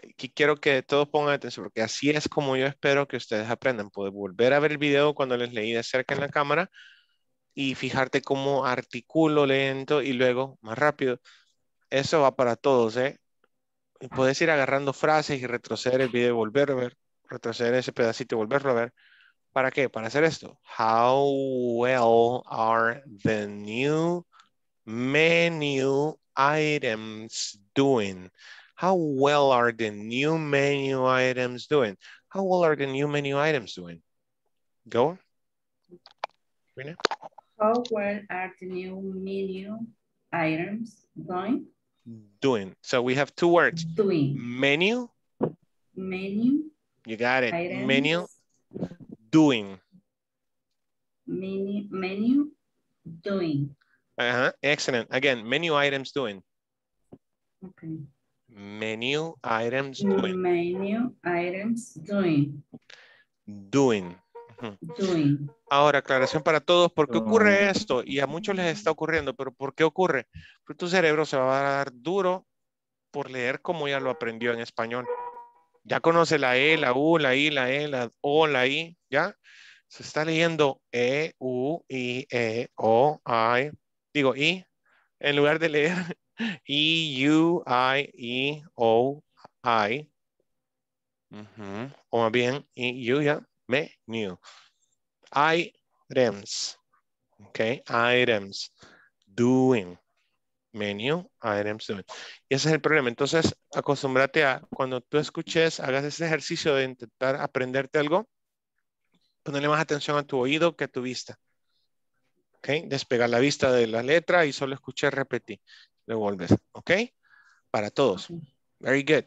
Aquí quiero que todos pongan atención porque así es como yo espero que ustedes aprendan. Puedes volver a ver el video cuando les leí de cerca en la cámara y fijarte cómo articulo lento y luego más rápido. Eso va para todos, ¿eh? Y puedes ir agarrando frases y retroceder el video y volver a ver, retroceder ese pedacito y volverlo a ver. ¿Para qué? Para hacer esto. How well are the new menu items doing? How well are the new menu items doing? How well are the new menu items doing? Go. Rina? How well are the new menu items going? Doing. So we have two words. Doing. Menu, Menu, you got it. Items. Menu, doing. menu, menu, doing. Uh-huh. Excellent. Again, menu items doing. Okay. Menu items doing. Menu items doing. Doing. Doing. Ahora, aclaración para todos, ¿por qué ocurre esto? Y a muchos les está ocurriendo, pero ¿por qué ocurre? Porque tu cerebro se va a dar duro por leer como ya lo aprendió en español. Ya conoce la E, la U, la I, la E, la O, la I, ¿ya? Se está leyendo E, U, I, E, O, I, digo I, en lugar de leer I, U, I, E, O, I. O más bien I, U, ya, me, new. Items. Okay, items. Doing. Menu, items, doing. Y ese es el problema. Entonces, acostúmbrate a, cuando tú escuches, hagas ese ejercicio de intentar aprenderte algo, ponerle más atención a tu oído que a tu vista. ¿Ok? Despegar la vista de la letra y solo escuchar, repetir. Devuelves. ¿Ok? Para todos. Very good.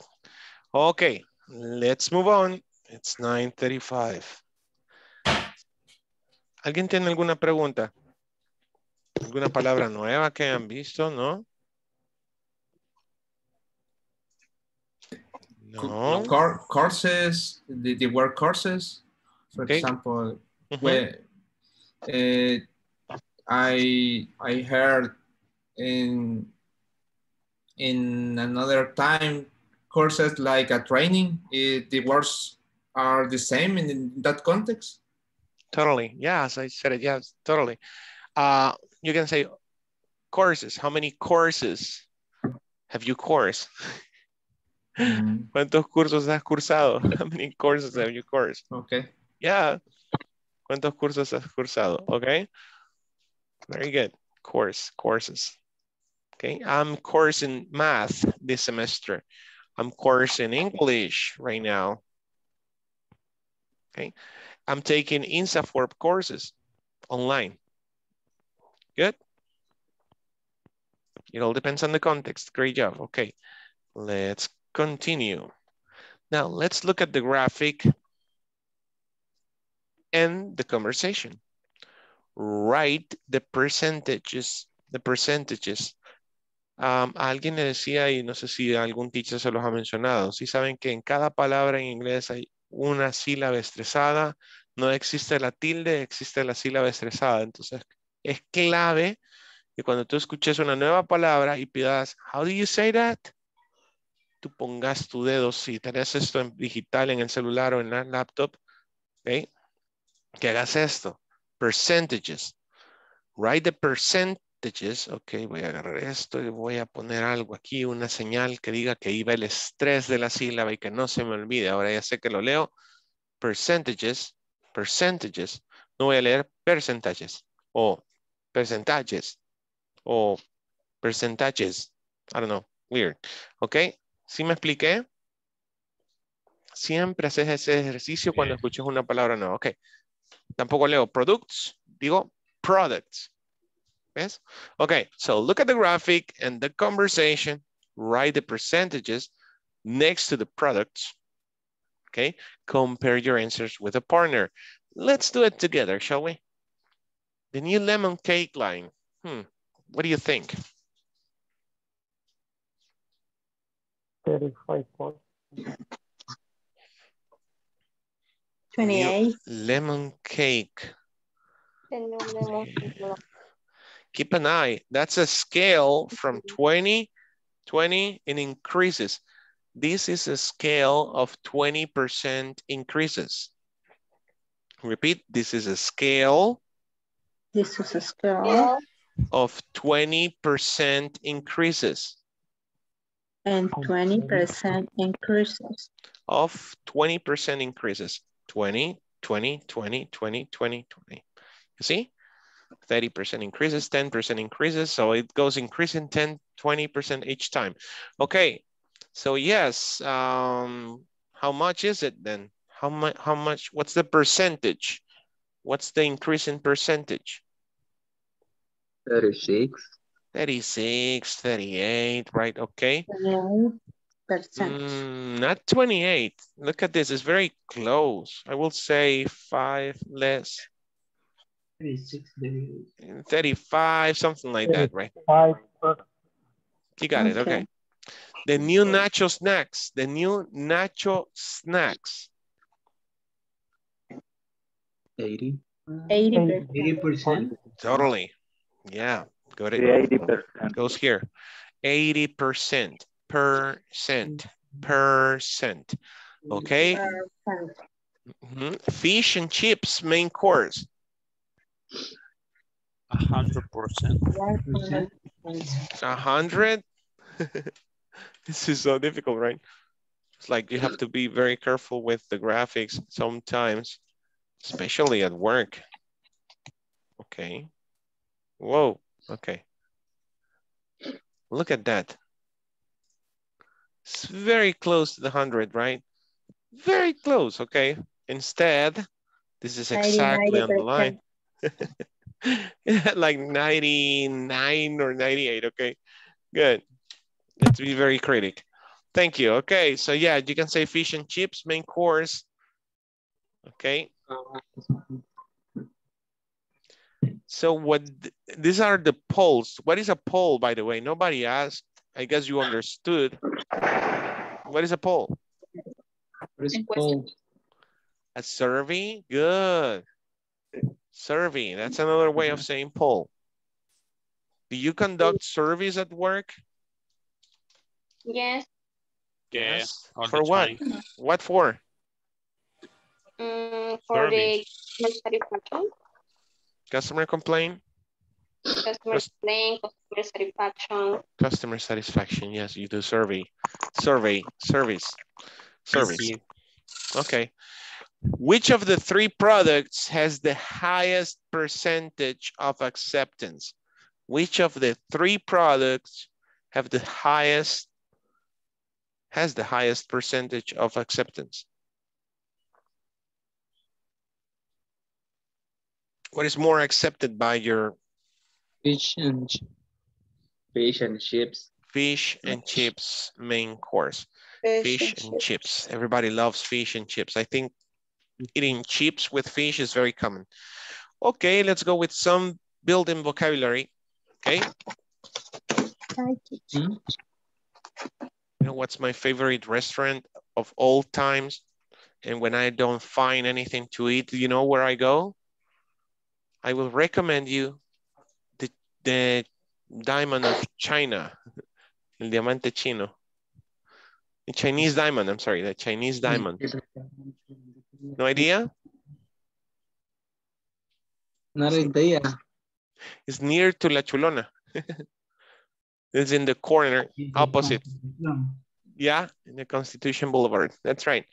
Ok. Let's move on. It's 9.35. ¿Alguien tiene alguna pregunta? ¿Alguna palabra nueva que han visto? ¿No? No. Cour- courses, the, the word courses, for Okay. example, where uh, I I heard in in another time courses like a training, eh, the words are the same in, in that context. Totally. Yes, I said it. Yes, totally. Uh, you can say courses. How many courses have you course? ¿Cuántos cursos has cursado? How many courses have you course? Okay. Yeah. ¿Cuántos cursos has cursado? Okay. Very good. Course, courses. Okay. I'm coursing math this semester. I'm coursing English right now. Okay. I'm taking INSAFORP courses online. Good. It all depends on the context. Great job. Okay. Let's continue. Now let's look at the graphic and the conversation. Write the percentages, the percentages. Um, alguien le decía, y no sé si algún teacher se los ha mencionado, si saben que en cada palabra en inglés hay una sílaba estresada, no existe la tilde, existe la sílaba estresada. Entonces, es clave que cuando tú escuches una nueva palabra y pidas, how do you say that? Tú pongas tu dedo, si tenés esto en digital en el celular o en la laptop, ¿ok? que hagas esto. Percentages. Write the percentages. Ok, voy a agarrar esto y voy a poner algo aquí, una señal que diga que iba el estrés de la sílaba y que no se me olvide. Ahora ya sé que lo leo. Percentages. Percentages. No voy a leer percentages o percentages o percentages. I don't know. Weird. Ok. ¿Sí me expliqué? Siempre haces ese ejercicio cuando escuches una palabra nueva. Ok. Tampoco leo products, digo products. ¿Ves? Okay, so look at the graphic and the conversation. Write the percentages next to the products. Okay, compare your answers with a partner. Let's do it together, shall we? The new lemon cake line. Hmm, what do you think? 35 New lemon cake. Keep an eye. That's a scale from 20, 20 and increases. This is a scale of 20% increases. Repeat, this is a scale This is a scale of 20% increases. and 20% increases. Of 20% increases. 20, 20, 20, 20, 20, 20. You see? 30% increases, 10% increases. So it goes increasing 10, 20% each time. Okay. So yes, um, how much is it then? How much, how much, what's the percentage? What's the increase in percentage? 36. 36, 38, right? Okay. Percent. Mm, not 28. Look at this, it's very close. I will say five less, 36, 35, something like that, right? Five. You got it, okay. The new nacho snacks, the new nacho snacks. 80. 80%. 80%. Totally. Yeah, got it. The 80%. Goes here. 80%, percent, percent. Okay. Mhm. Fish and chips, main course. A hundred percent. A hundred? this is so difficult, right? It's like you have to be very careful with the graphics sometimes, especially at work. Okay. Whoa, okay. Look at that. It's very close to the 100, right? Very close, okay? Instead, this is exactly on the line. like 99 or 98, okay? Good. Let's be very critic. Thank you. Okay, so yeah, you can say fish and chips, main course. Okay. So what, these are the polls. What is a poll, by the way? Nobody asked. I guess you understood. What is a poll? What is poll? A survey? Good. Survey, that's another way of saying poll. Do you conduct surveys at work? Yes. Yes. all the For what? time. What for? Mm, for the customer satisfaction, Customer complaint? customer complaint, customer satisfaction. Customer satisfaction, yes, you do survey. Survey, service, service. Okay. Which of the three products has the highest percentage of acceptance? Which of the three products have the highest, has the highest percentage of acceptance? What is more accepted by your Fish and fish and chips. fish and chips main course? Fish Fish and and chips. Everybody loves fish and chips. I think eating chips with fish is very common. Okay, let's go with some building vocabulary. Okay. Hmm? You know what's my favorite restaurant of all times? And when I don't find anything to eat, you know where I go? I will recommend you the, the diamond of China, el diamante chino. The Chinese diamond, I'm sorry, the Chinese diamond. No idea? Not idea. It's near to La Chulona. it's in the corner opposite. Yeah, in the Constitution Boulevard. That's right.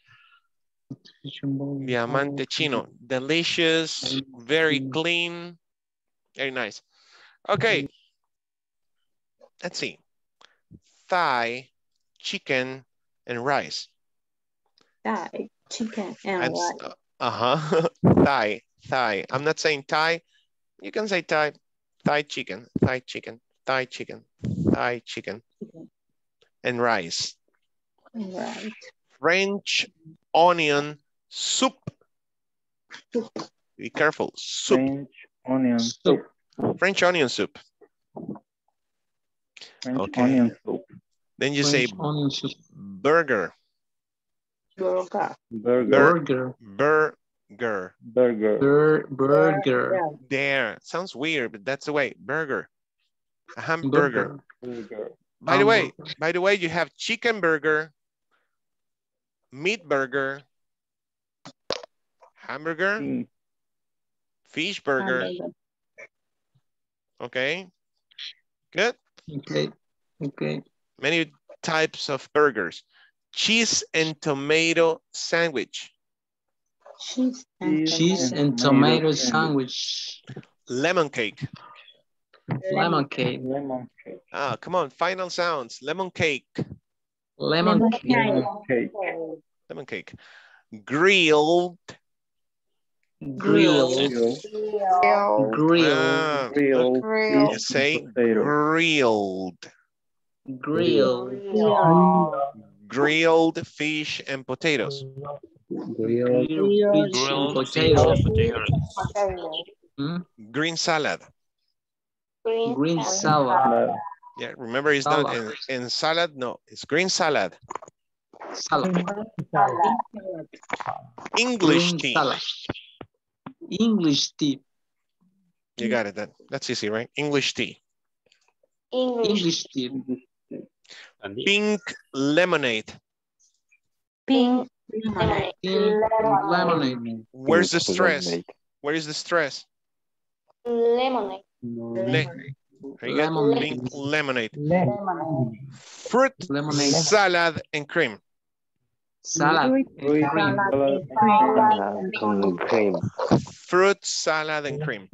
Diamante Chino. Delicious, very clean, very nice. Okay. Let's see. Thigh, chicken, and rice. Thigh, chicken, and And rice. s- uh-huh. thigh, thigh. I'm not saying Thai. You can say Thai. Thai chicken, Thai chicken, Thai chicken, Thai chicken, and rice. Right. French onion soup. Be careful. Soup. French onion soup. French onion soup. French Okay. onion soup. Then you say French onion soup. Burger. Burger. Burger. Burger. Burger. Bur burger. There. Sounds weird, but that's the way. Burger. A hamburger. Burger. By the way, by the way, you have chicken burger, meat burger, hamburger, Mm. fish burger. Hamburger. Okay. Good. Okay. Okay. Many types of burgers. Cheese and tomato sandwich. Cheese and Cheese tomato. and tomato sandwich. Lemon cake. Lemon cake. Lemon cake. Ah, come on. Final sounds. Lemon cake. Lemon Lemon cake. Lemon cake. Lemon cake. Grilled. Grilled. Grill. Grilled. Ah, Grill. you say and potato. grilled. Grilled. Grilled fish and potatoes. Grilled fish and Grilled fish potatoes. Hmm? Green salad. Green, Green salad. salad. Yeah, remember it's not in, in salad. No, it's green salad. Salad. English Green tea. salad. English tea. You got it. That, that's easy, right? English tea. English. English tea. And the- Pink lemonade. Pink Lemonade. Pink lemonade. Where's the stress? Where is the stress? lemonade. Le Very good. Lemonade. Pink lemonade. Lemonade. Fruit Lemonade. salad and cream. Salad. and Fruit cream. salad and cream. Fruit salad and cream.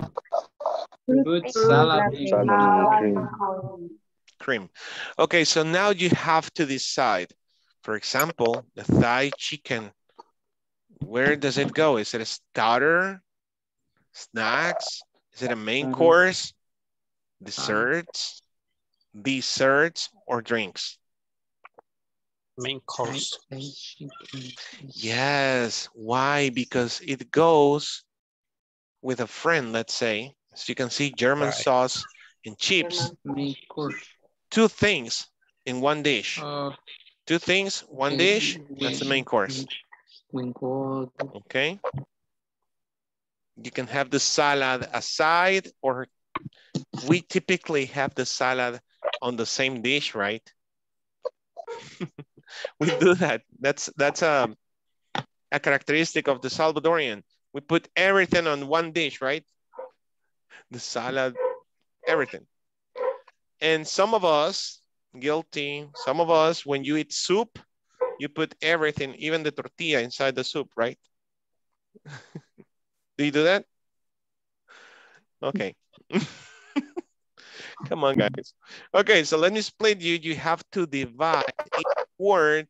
Fruit Salad and cream. Cream. Okay, so now you have to decide. For example, the thigh chicken. Where does it go? Is it a starter? Snacks? Is it a main course? Desserts? Desserts or drinks? Main course. Yes. Why? Because it goes with a friend, let's say. As you can see, German Right. sauce and chips. Two things in one dish. Two things, one dish, that's the main course. Okay. You can have the salad aside or we typically have the salad on the same dish, right? we do that. That's that's a, a characteristic of the Salvadorian. We put everything on one dish, right? The salad, everything. And some of us, guilty, some of us, when you eat soup, you put everything, even the tortilla inside the soup, right? do you do that? Okay. Come on, guys. Okay, so let me split you. You have to divide each word,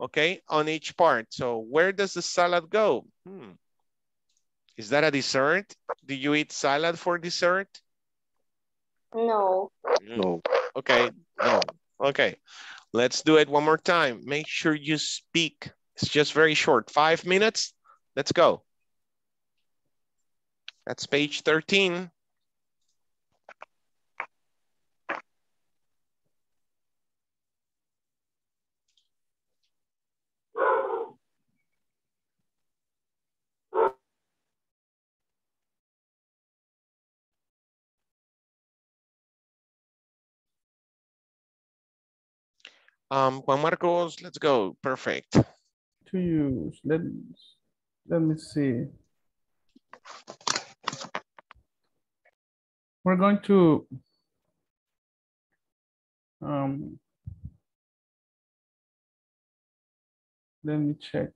okay, on each part. So where does the salad go? Hmm. Is that a dessert? Do you eat salad for dessert? No. No. Okay, no. Okay, let's do it one more time. Make sure you speak. It's just very short, five minutes. Let's go. That's page 13. Um, Juan Marcos, let's go. Perfect. To use. Let, let me see. We're going to um, let me check.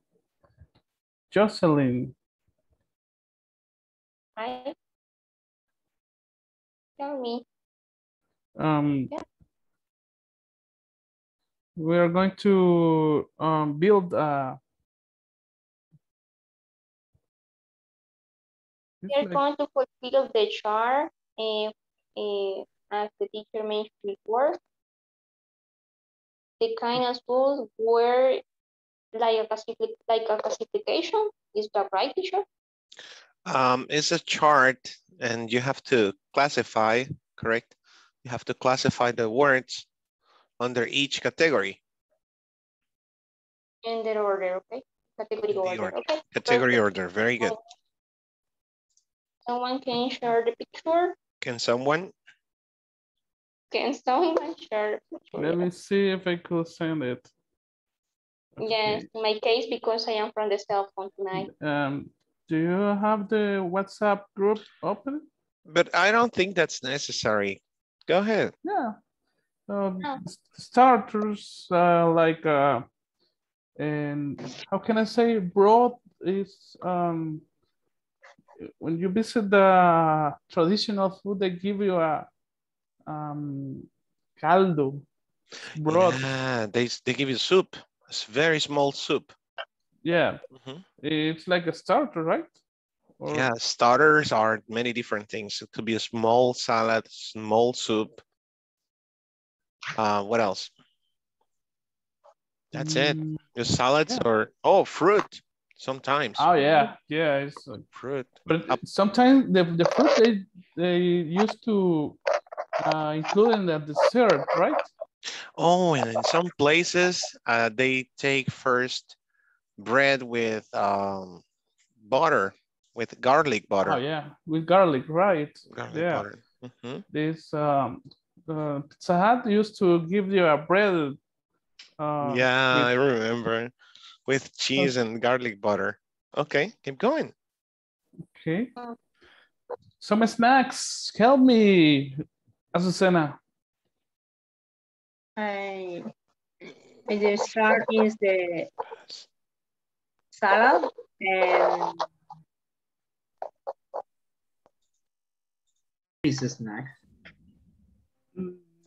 Jocelyn, Hi. Tell me. um, Yeah. We are going to um, build a We are going to fulfill the chart uh, uh, as the teacher mentioned before. The kind of tools were like a, like a classification. Is that right, teacher? Um, it's a chart and you have to classify, correct? You have to classify the words under each category. In the order, okay? Category order, order. okay? Category perfect. order, very good. Someone can share the picture? Can someone? Can someone share the let me see if I could send it. Yes, in my case, because I am from the cell phone tonight. Um, do you have the WhatsApp group open? But I don't think that's necessary. Go ahead. Yeah. Um, s- starters uh, like uh, and how can I say broad is um when you visit the traditional food they give you a um caldo broth Yeah, they, they give you soup. It's very small soup. yeah Mhm. it's like a starter right Or- Yeah, starters are many different things. It could be a small salad, small soup. Uh, what else? That's it. Mm, Just salads yeah. or, oh, fruit sometimes. oh yeah yeah it's uh, Fruit. But sometimes the, the fruit they, they used to uh, include in the dessert, right? Oh, and in some places, uh, they take first bread with um, butter, with garlic butter. Oh yeah, with garlic, right? Garlic yeah. butter. Mhm. This um, uh, Pizza Hut used to give you a bread. Uh, yeah, I remember. With cheese and garlic butter. Okay, keep going. Okay. Some snacks. Help me, Azucena. I, the start is the salad and Is a snack.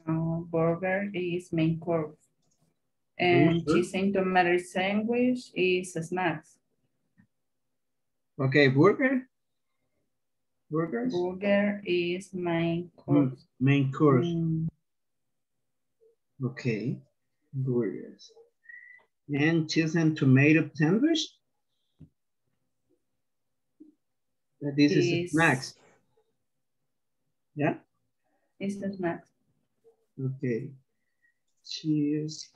Burger is main course. And Burger. cheese and tomato sandwich is snacks. Okay, burger. Burgers. Burger is main Mm, course. Main course. Mm, Okay, burgers. And cheese and tomato sandwich? This is Is- snacks. Yeah, is the snacks. Okay. Cheese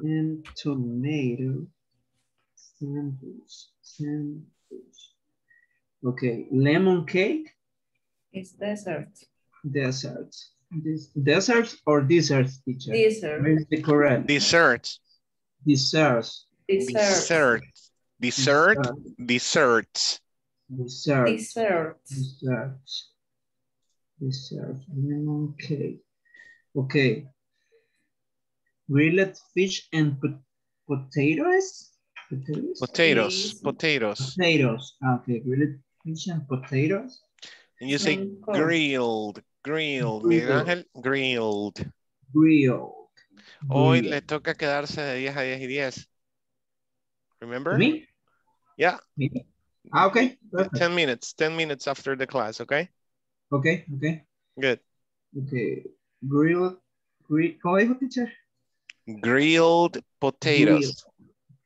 and tomato sandwich, sandwich. Okay, lemon cake, Is dessert. dessert. This desserts or desserts, teacher? Dessert. Where is the correct? Desserts. Desserts. Dessert. Dessert. Dessert. Desserts. Dessert. Dessert. Dessert. Dessert. Lemon cake. Okay. Grilled fish and pot potatoes? Potatoes? Potatoes. Potatoes. Potatoes. Ah, Okay, grilled fish and potatoes. And you say Main course. grilled. Grilled. Miguel Grilled. Ángel, grilled. Grilled. Hoy Grilled. le toca quedarse de 10 a 10 y 10. Remember? Me? Yeah. Me? Ah, okay. Perfect. 10 minutes. 10 minutes after the class, okay? Okay, okay. Good. Okay. Grilled. Grill. ¿Cómo dijo, teacher? Grilled potatoes.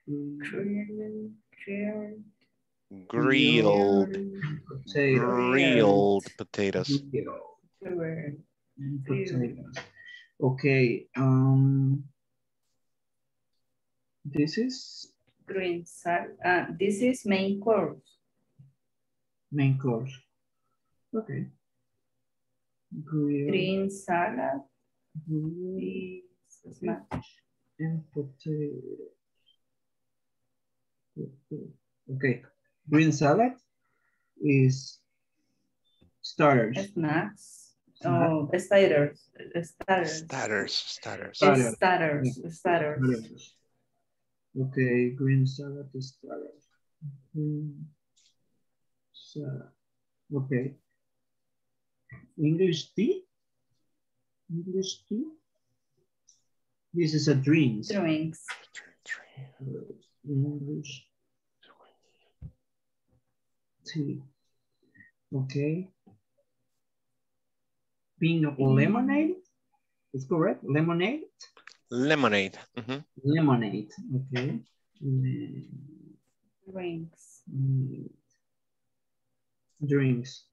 Grilled, grilled, Grilled. Potato. Grilled potatoes. Grilled. grilled. potatoes. Okay. Um. This is Green salad. Uh, this is main course. main course. Okay. Grilled. Green salad grilled is and potato. Okay. Green salad is starters. Snacks. Oh, starters. Starters. Starters. Starters. Starters. Starters. Starters. Starters. Okay, green salad is starters. Green salad. Okay. English tea? English tea? This is a drinks. Drinks. English tea. Okay. Pink lemonade? Is correct? Lemonade? Lemonade. Mhm. Lemonade. Okay. Drinks. mm, Drinks.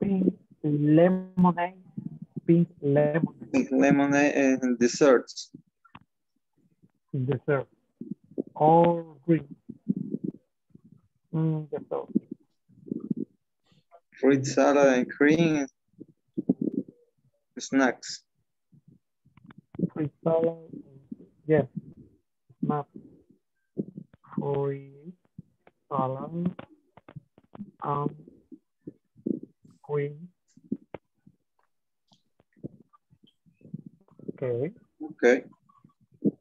Pink lemonade. Pink lemonade. Pink lemonade and desserts. Dessert. All green. Mm, dessert. Fruit salad and cream. Snacks. Fruit salad. Yes. Not fruit salad. Um, green. Okay. Okay.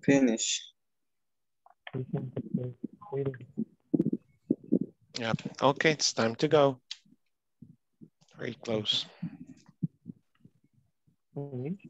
Finish. We can say green. Yeah. Okay, it's time to go. Very close. Finish.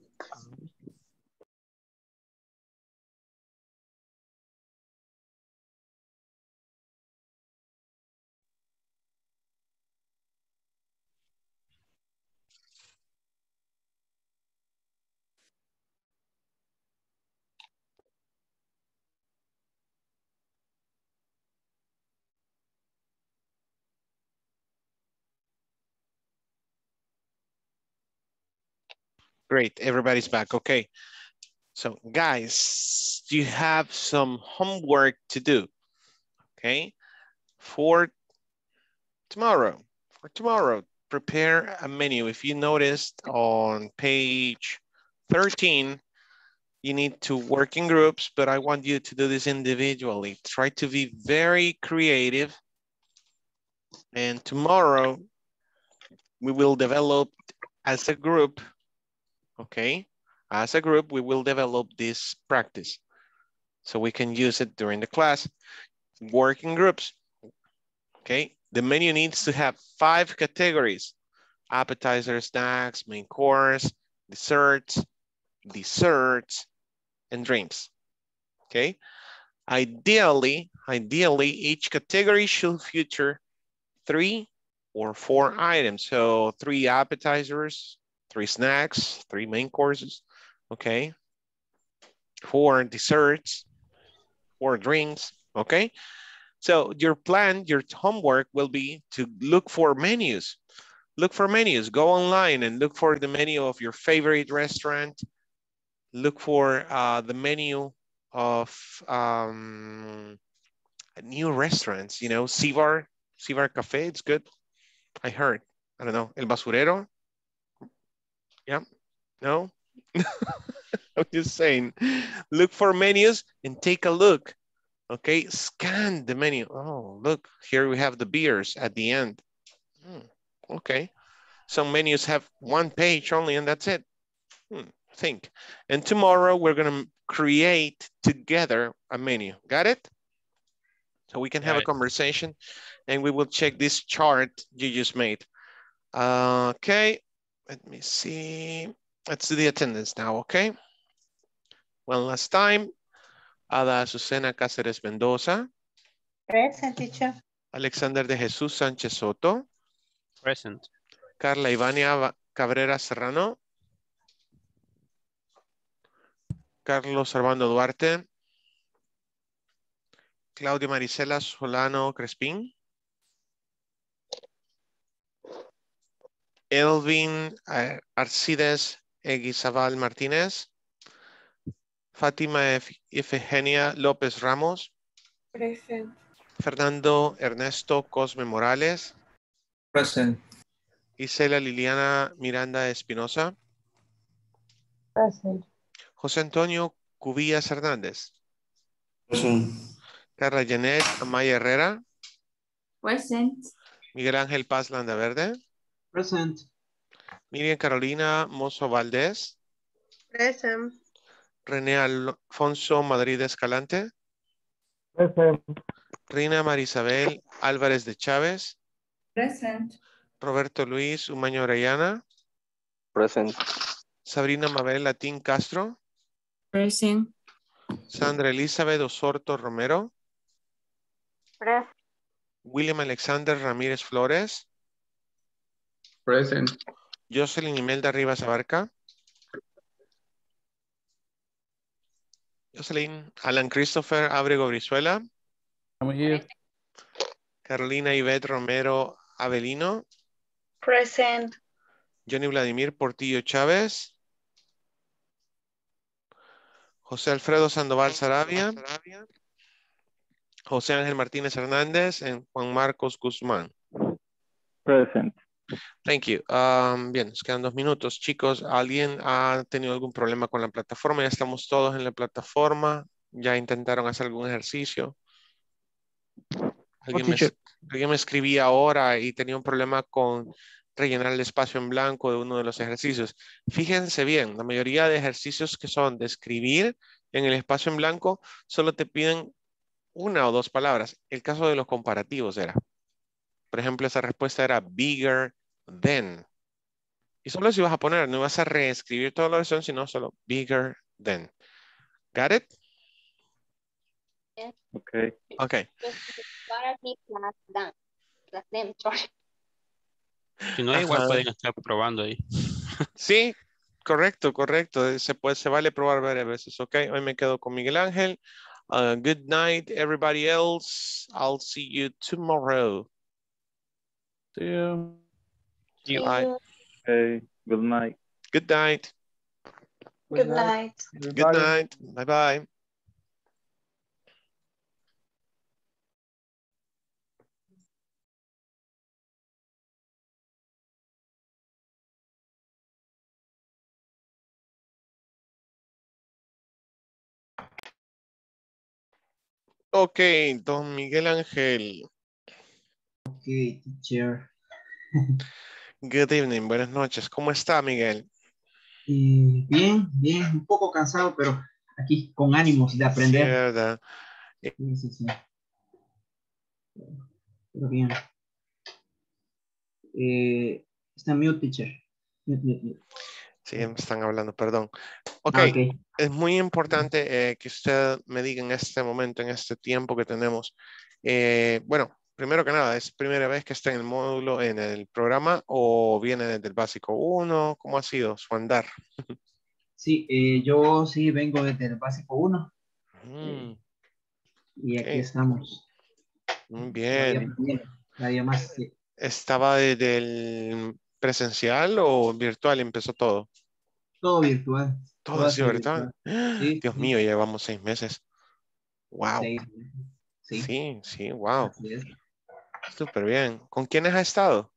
Great, everybody's back. Okay. So guys, you have some homework to do. Okay. For tomorrow, for tomorrow, prepare a menu. If you noticed on page 13, you need to work in groups, but I want you to do this individually. Try to be very creative. And tomorrow, we will develop as a group, okay? As a group, we will develop this practice. So we can use it during the class. Work in groups, okay? The menu needs to have five categories. appetizer, snacks, main course, desserts, desserts, and drinks, okay? Ideally, ideally, each category should feature three or four items. So three appetizers, three snacks, three main courses, okay? Four desserts, four drinks, okay? So your plan, your homework will be to look for menus. Look for menus, go online and look for the menu of your favorite restaurant. Look for uh, the menu of um, new restaurants, you know, Civar, Civar Cafe, it's good. I heard, I don't know, El Basurero. Yeah, no? I'm just saying, look for menus and take a look. Okay, scan the menu. Oh, look, here we have the beers at the end. Hmm, okay, some menus have one page only and that's it. Hmm, think. And tomorrow we're gonna create together a menu. Got it? So we can have a conversation and we will check this chart you just made. Uh, okay, let me see. Let's do the attendance now, okay? One last time. Ada Azucena Cáceres Mendoza. Present, teacher. Alexander de Jesús Sánchez Soto. Present. Carla Ivania Cabrera Serrano. Carlos Armando Duarte. Claudia Marisela Solano Crespín. Elvin Arcides Eguizabal Martínez. Fátima Efigenia López Ramos. Present. Fernando Ernesto Cosme Morales. Present. Isela Liliana Miranda Espinosa. Present. José Antonio Cubillas Hernández. Present. Carla Janet Amaya Herrera. Present. Miguel Ángel Paz Landaverde. Present. Miriam Carolina Mozo Valdés. Present. René Alfonso Madrid Escalante. Present. Rina Marisabel Álvarez de Chávez. Present. Roberto Luis Umaño Orellana. Present. Sabrina Mabel Latín Castro. Present. Sandra Elizabeth Osorto Romero. Present. William Alexander Ramírez Flores. Present. Jocelyn Imelda Rivas Abarca. Jocelyn. Alan Christopher Abrego Brizuela. I'm here. Carolina Ivette Romero Avelino. Present. Johnny Vladimir Portillo Chávez. José Alfredo Sandoval Sarabia. José Ángel Martínez Hernández and Juan Marcos Guzmán. Present. Thank you. Um, bien, nos quedan dos minutos. Chicos, ¿alguien ha tenido algún problema con la plataforma? Ya estamos todos en la plataforma. ¿Ya intentaron hacer algún ejercicio? Alguien, me, teacher. alguien me escribía ahora y tenía un problema con rellenar el espacio en blanco de uno de los ejercicios. Fíjense bien, la mayoría de ejercicios que son de escribir en el espacio en blanco solo te piden una o dos palabras. El caso de los comparativos era. Por ejemplo, esa respuesta era bigger than. Y solo si vas a poner, no vas a reescribir toda la versión, sino solo bigger than. Got it? Okay. Okay. Si no, igual pueden estar probando ahí. Sí, correcto, correcto. Se, puede, se vale probar varias veces, ¿ok? Hoy me quedo con Miguel Ángel. Uh, good night, everybody else. I'll see you tomorrow. See you. See you. Bye. Okay. Good night. Good night. Good night. Good night. Bye-bye. Ok, don Miguel Ángel. Ok, teacher. Good evening, buenas noches. ¿Cómo está, Miguel? Y bien, bien, un poco cansado, pero aquí con ánimos de aprender. Sí, ¿verdad? Sí, sí, sí. Pero bien. Eh, Está mute, teacher. Mute, mute, mute. Sí, me están hablando, perdón. Ok, Ah, ok. es muy importante eh, que usted me diga en este momento, en este tiempo que tenemos. eh, bueno, primero que nada, ¿es primera vez que está en el módulo, en el programa o viene desde el básico 1? ¿Cómo ha sido su andar? Sí, eh, yo sí vengo desde el básico 1 Mm, y aquí estamos. muy bien. Todavía más. sí. ¿Estaba desde el presencial o virtual empezó todo? Todo virtual. Todo ha sido virtual. Sí, Dios sí. mío, llevamos seis meses. Wow. Sí. sí, wow. Súper bien. ¿Con quiénes ha estado?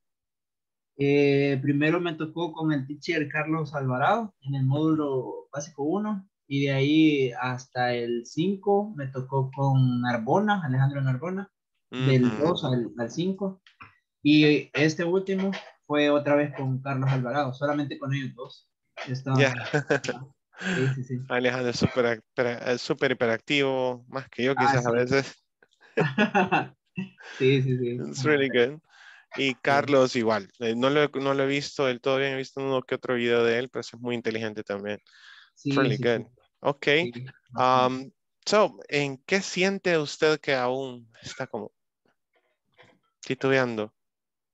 Eh, primero me tocó con el teacher Carlos Alvarado en el módulo básico 1 y de ahí hasta el 5 me tocó con Narbona, Alejandro Narbona, del Ujú. 2 al, al 5 y este último fue otra vez con Carlos Alvarado, solamente con ellos dos. Estaba- Ya. Sí, sí, sí. Alejandro es súper súper hiperactivo, más que yo Ah, quizás a sí. veces. sí, sí, sí. It's really good. Y Carlos igual. Eh, No lo, he- no lo he visto del todo bien, he visto uno que otro video de él, pero es muy inteligente también. Sí, really sí, good. sí. Ok. Um, so, ¿en qué siente usted que aún está como titubeando?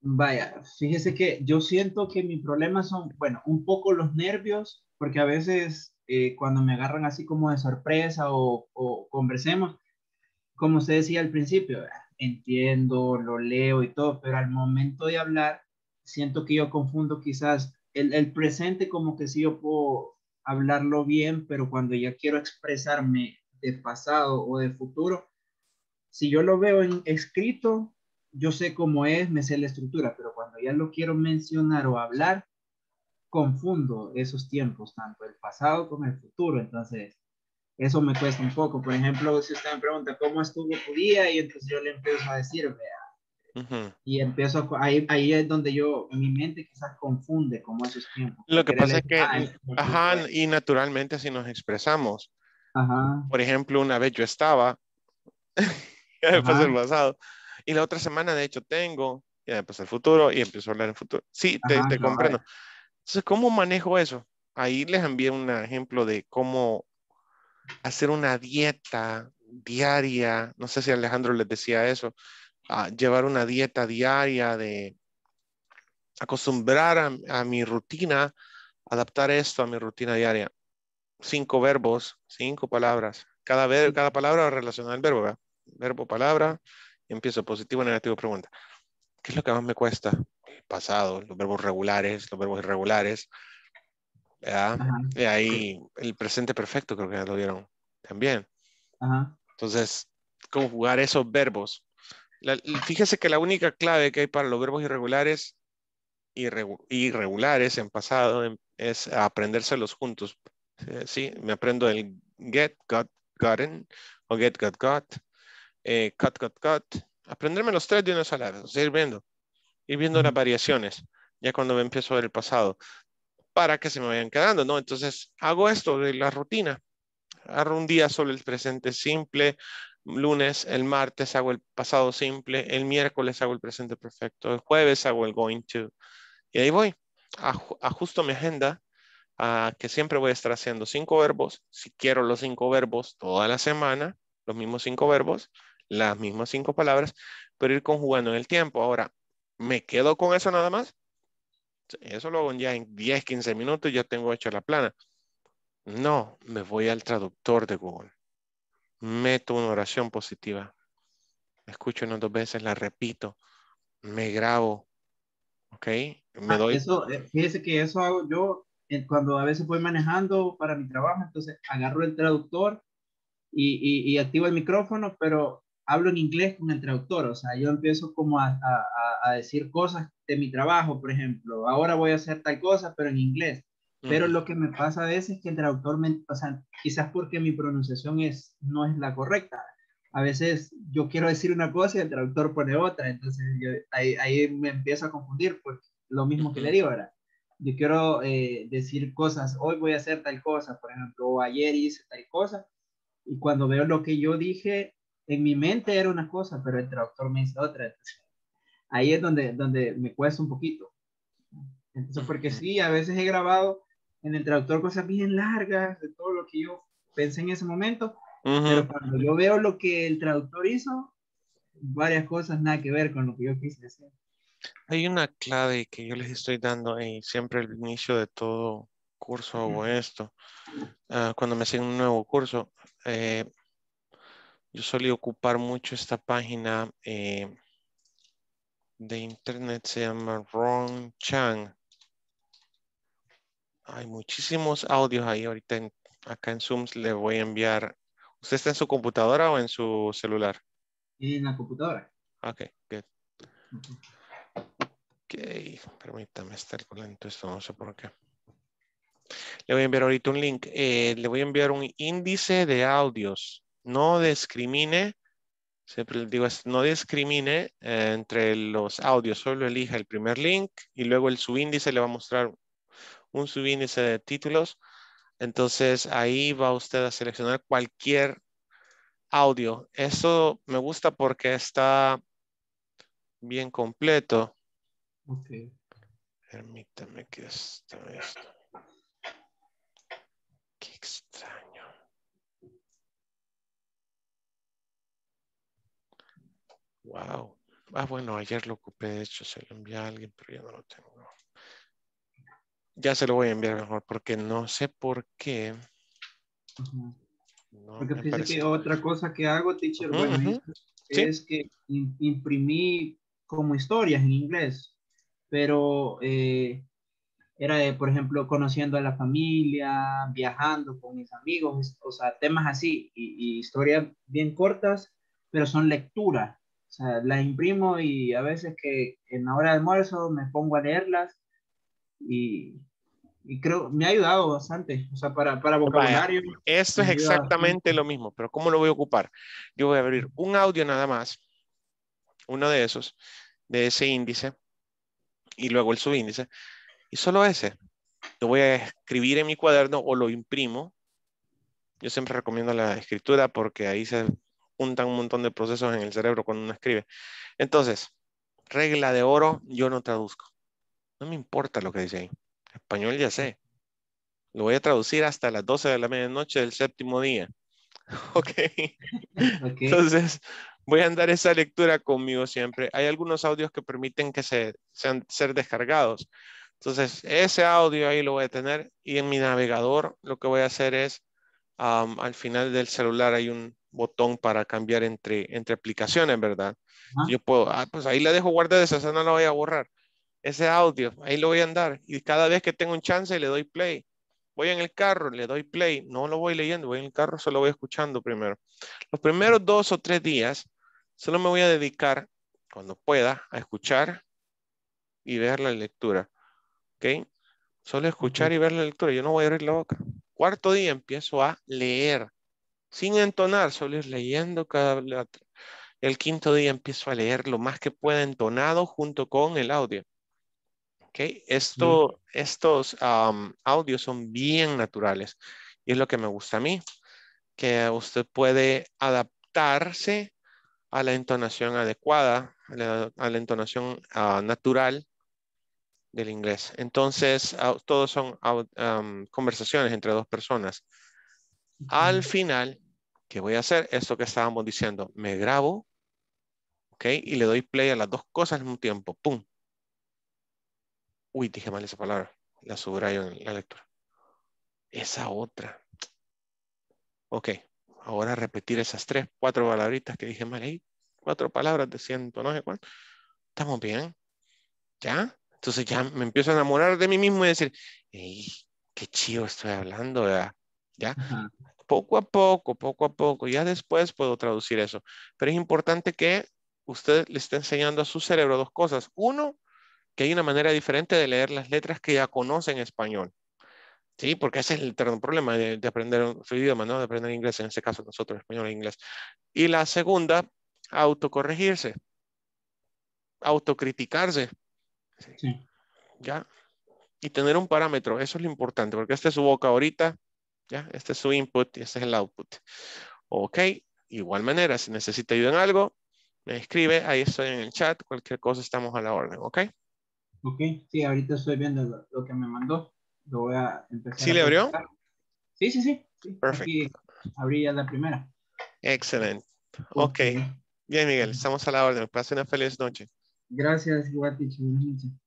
Vaya, fíjese que yo siento que mi problema son, bueno, un poco los nervios, porque a veces eh, cuando me agarran así como de sorpresa o, o conversemos, como usted decía al principio, entiendo, lo leo y todo, pero al momento de hablar, siento que yo confundo quizás el, el presente como que sí yo puedo hablarlo bien, pero cuando ya quiero expresarme de pasado o de futuro, si yo lo veo en escrito, yo sé cómo es, me sé la estructura, pero cuando ya lo quiero mencionar o hablar, confundo esos tiempos, tanto el pasado como el futuro. Entonces, eso me cuesta un poco. Por ejemplo, si usted me pregunta cómo estuvo tu día, y entonces yo le empiezo a decir, vea, Ujú. y empiezo a, ahí, ahí es donde yo, mi mente quizás confunde como esos tiempos. Lo que pasa es que, Ah, ajá, y naturalmente así nos expresamos. Ajá, Por ejemplo, una vez yo estaba, ya me pasó el pasado, y la otra semana de hecho tengo, ya me pasó el futuro y empiezo a hablar en futuro. Sí, te, Ajá, te comprendo. Entonces, ¿cómo manejo eso? Ahí les envié un ejemplo de cómo hacer una dieta diaria. No sé si Alejandro les decía eso. llevar una dieta diaria de acostumbrar a, a mi rutina, adaptar esto a mi rutina diaria. Cinco verbos, cinco palabras. Cada, ver, cada palabra relaciona al verbo. ¿verdad? Verbo, palabra. y empiezo positivo, negativo, pregunta. ¿Qué es lo que más me cuesta? El pasado, los verbos regulares, los verbos irregulares. Y ahí el presente perfecto creo que ya lo vieron también. Ajá. Entonces, conjugar esos verbos. La- fíjese que la única clave que hay para los verbos irregulares, irregu- irregulares en pasado, em- es aprendérselos juntos. Eh, Sí, me aprendo el get, got, gotten, o get, got, got, eh, cut, cut, cut. Aprenderme los tres de una sola vez, o sea, ir viendo, ir viendo las variaciones, ya cuando me empiezo a ver el pasado, para que se me vayan quedando, ¿no? Entonces, hago esto de la rutina. Agarro un día solo el presente simple, lunes, el martes hago el pasado simple, el miércoles hago el presente perfecto, el jueves hago el going to. Y ahí voy. Aju- ajusto mi agenda a que siempre voy a estar haciendo cinco verbos. Si quiero los cinco verbos toda la semana, los mismos cinco verbos, las mismas cinco palabras, pero ir conjugando en el tiempo. Ahora, ¿me quedo con eso nada más? Eso lo hago ya en 10, 15 minutos y ya tengo hecha la plana. No, me voy al traductor de Google. Meto una oración positiva. Escucho unas dos veces, la repito. Me grabo. ¿Ok? Me Ah, doy. Eso, eh, fíjese que eso hago yo eh, cuando a veces voy manejando para mi trabajo, entonces agarro el traductor y, y- y activo el micrófono, pero hablo en inglés con el traductor, o sea, yo empiezo como a- a- a decir cosas de mi trabajo, por ejemplo, ahora voy a hacer tal cosa, pero en inglés. Pero lo que me pasa a veces es que el traductor, me, o sea, quizás porque mi pronunciación es, no es la correcta. A veces yo quiero decir una cosa y el traductor pone otra, entonces yo- ahí, ahí me empiezo a confundir, porque lo mismo que le digo ahora. Yo quiero eh, decir cosas, hoy voy a hacer tal cosa, por ejemplo, o ayer hice tal cosa, y cuando veo lo que yo dije, en mi mente era una cosa, pero el traductor me dice otra. Entonces, ahí es donde, donde me cuesta un poquito. Entonces, porque sí, a veces he grabado en el traductor cosas bien largas de todo lo que yo pensé en ese momento, pero cuando yo veo lo que el traductor hizo, varias cosas nada que ver con lo que yo quise hacer. Hay una clave que yo les estoy dando y siempre al inicio de todo curso hago esto. Ah, cuando me hacen un nuevo curso, eh, yo solía ocupar mucho esta página eh, de internet, se llama Ron Chang. Hay muchísimos audios ahí ahorita acá en Zoom le voy a enviar. ¿Usted está en su computadora o en su celular? En la computadora. Ok, good. Ok, permítame estar lento esto, no sé por qué. Le voy a enviar ahorita un link. Eh, le voy a enviar un índice de audios. No discrimine, siempre digo, no discrimine eh, entre los audios. Solo elija el primer link y luego el subíndice le va a mostrar un subíndice de títulos. Entonces ahí va usted a seleccionar cualquier audio. Eso me gusta porque está bien completo. Permítame que está esto. Qué extraño. Wow. Ah, bueno, ayer lo ocupé, de hecho, se lo envié a alguien, pero ya no lo tengo. Ya se lo voy a enviar mejor, porque no sé por qué. porque fíjese que otra cosa que hago, teacher, bueno, es que imprimí como historias en inglés, pero eh, era, de, por ejemplo, conociendo a la familia, viajando con mis amigos, o sea, temas así, y, historias bien cortas, pero son lectura. O sea, las imprimo y a veces que en la hora de almuerzo me pongo a leerlas y, y creo, me ha ayudado bastante, o sea, para, para vocabulario. esto es exactamente lo mismo, pero ¿cómo lo voy a ocupar? Yo voy a abrir un audio nada más, uno de esos, de ese índice, y luego el subíndice, y solo ese. Lo voy a escribir en mi cuaderno o lo imprimo. Yo siempre recomiendo la escritura porque ahí se juntan un montón de procesos en el cerebro cuando uno escribe. Entonces, regla de oro, yo no traduzco. No me importa lo que dice ahí. Español ya sé. Lo voy a traducir hasta las 12 de la medianoche del séptimo día. ok. Entonces, voy a andar esa lectura conmigo siempre. Hay algunos audios que permiten que se, sean ser descargados. Entonces, ese audio ahí lo voy a tener y en mi navegador lo que voy a hacer es, al final del celular hay un botón para cambiar entre, entre aplicaciones, ¿verdad? Yo puedo, ah, pues ahí la dejo guardada, esa no la voy a borrar. Ese audio, ahí lo voy a andar y cada vez que tengo un chance le doy play. Voy en el carro, le doy play, no lo voy leyendo, voy en el carro, solo voy escuchando primero. Los primeros dos o tres días, solo me voy a dedicar, cuando pueda, a escuchar y ver la lectura. ¿ok? Solo escuchar y ver la lectura, yo no voy a abrir la boca. Cuarto día empiezo a leer, sin entonar, solo ir leyendo cada letra. El quinto día empiezo a leer lo más que pueda entonado junto con el audio. ¿ok? Esto, Estos audios son bien naturales y es lo que me gusta a mí, que usted puede adaptarse a la entonación adecuada, a la, entonación ah, natural del inglés. Entonces, todos son conversaciones entre dos personas. Al final, ¿qué voy a hacer? Esto que estábamos diciendo, me grabo, ¿ok? Y le doy play a las dos cosas al mismo tiempo. ¡Pum! Uy, dije mal esa palabra. La subrayo en la lectura. Esa otra. Ok, ahora repetir esas tres, cuatro palabritas que dije mal ahí. Cuatro palabras de ciento, no sé cuánto. Estamos bien. ¿Ya? Entonces ya me empiezo a enamorar de mí mismo y decir, qué chido estoy hablando, ¿verdad? ¿Ya? Poco a poco, poco a poco, ya después puedo traducir eso. Pero es importante que usted le esté enseñando a su cerebro dos cosas. Uno, que hay una manera diferente de leer las letras que ya conoce en español. Sí, porque ese es el problema de, aprender su idioma, ¿no? De aprender inglés, en este caso nosotros, español e inglés. Y la segunda, autocorregirse, autocriticarse. ¿Ya? Y tener un parámetro, eso es lo importante, porque esta es su boca ahorita, ¿ya? Este es su input y este es el output. Ok, igual manera, si necesita ayuda en algo, me escribe, ahí estoy en el chat, cualquier cosa estamos a la orden, ¿ok? Ok, sí, ahorita estoy viendo lo, lo que me mandó. Lo voy a empezar. ¿Sí a le abrió? Sí, sí, sí. sí. Perfect. Aquí abrí ya la primera. Excelente. Ok. Bien, Miguel, estamos a la orden. Pase una feliz noche. Gracias, igual, teacher. Buenas noches.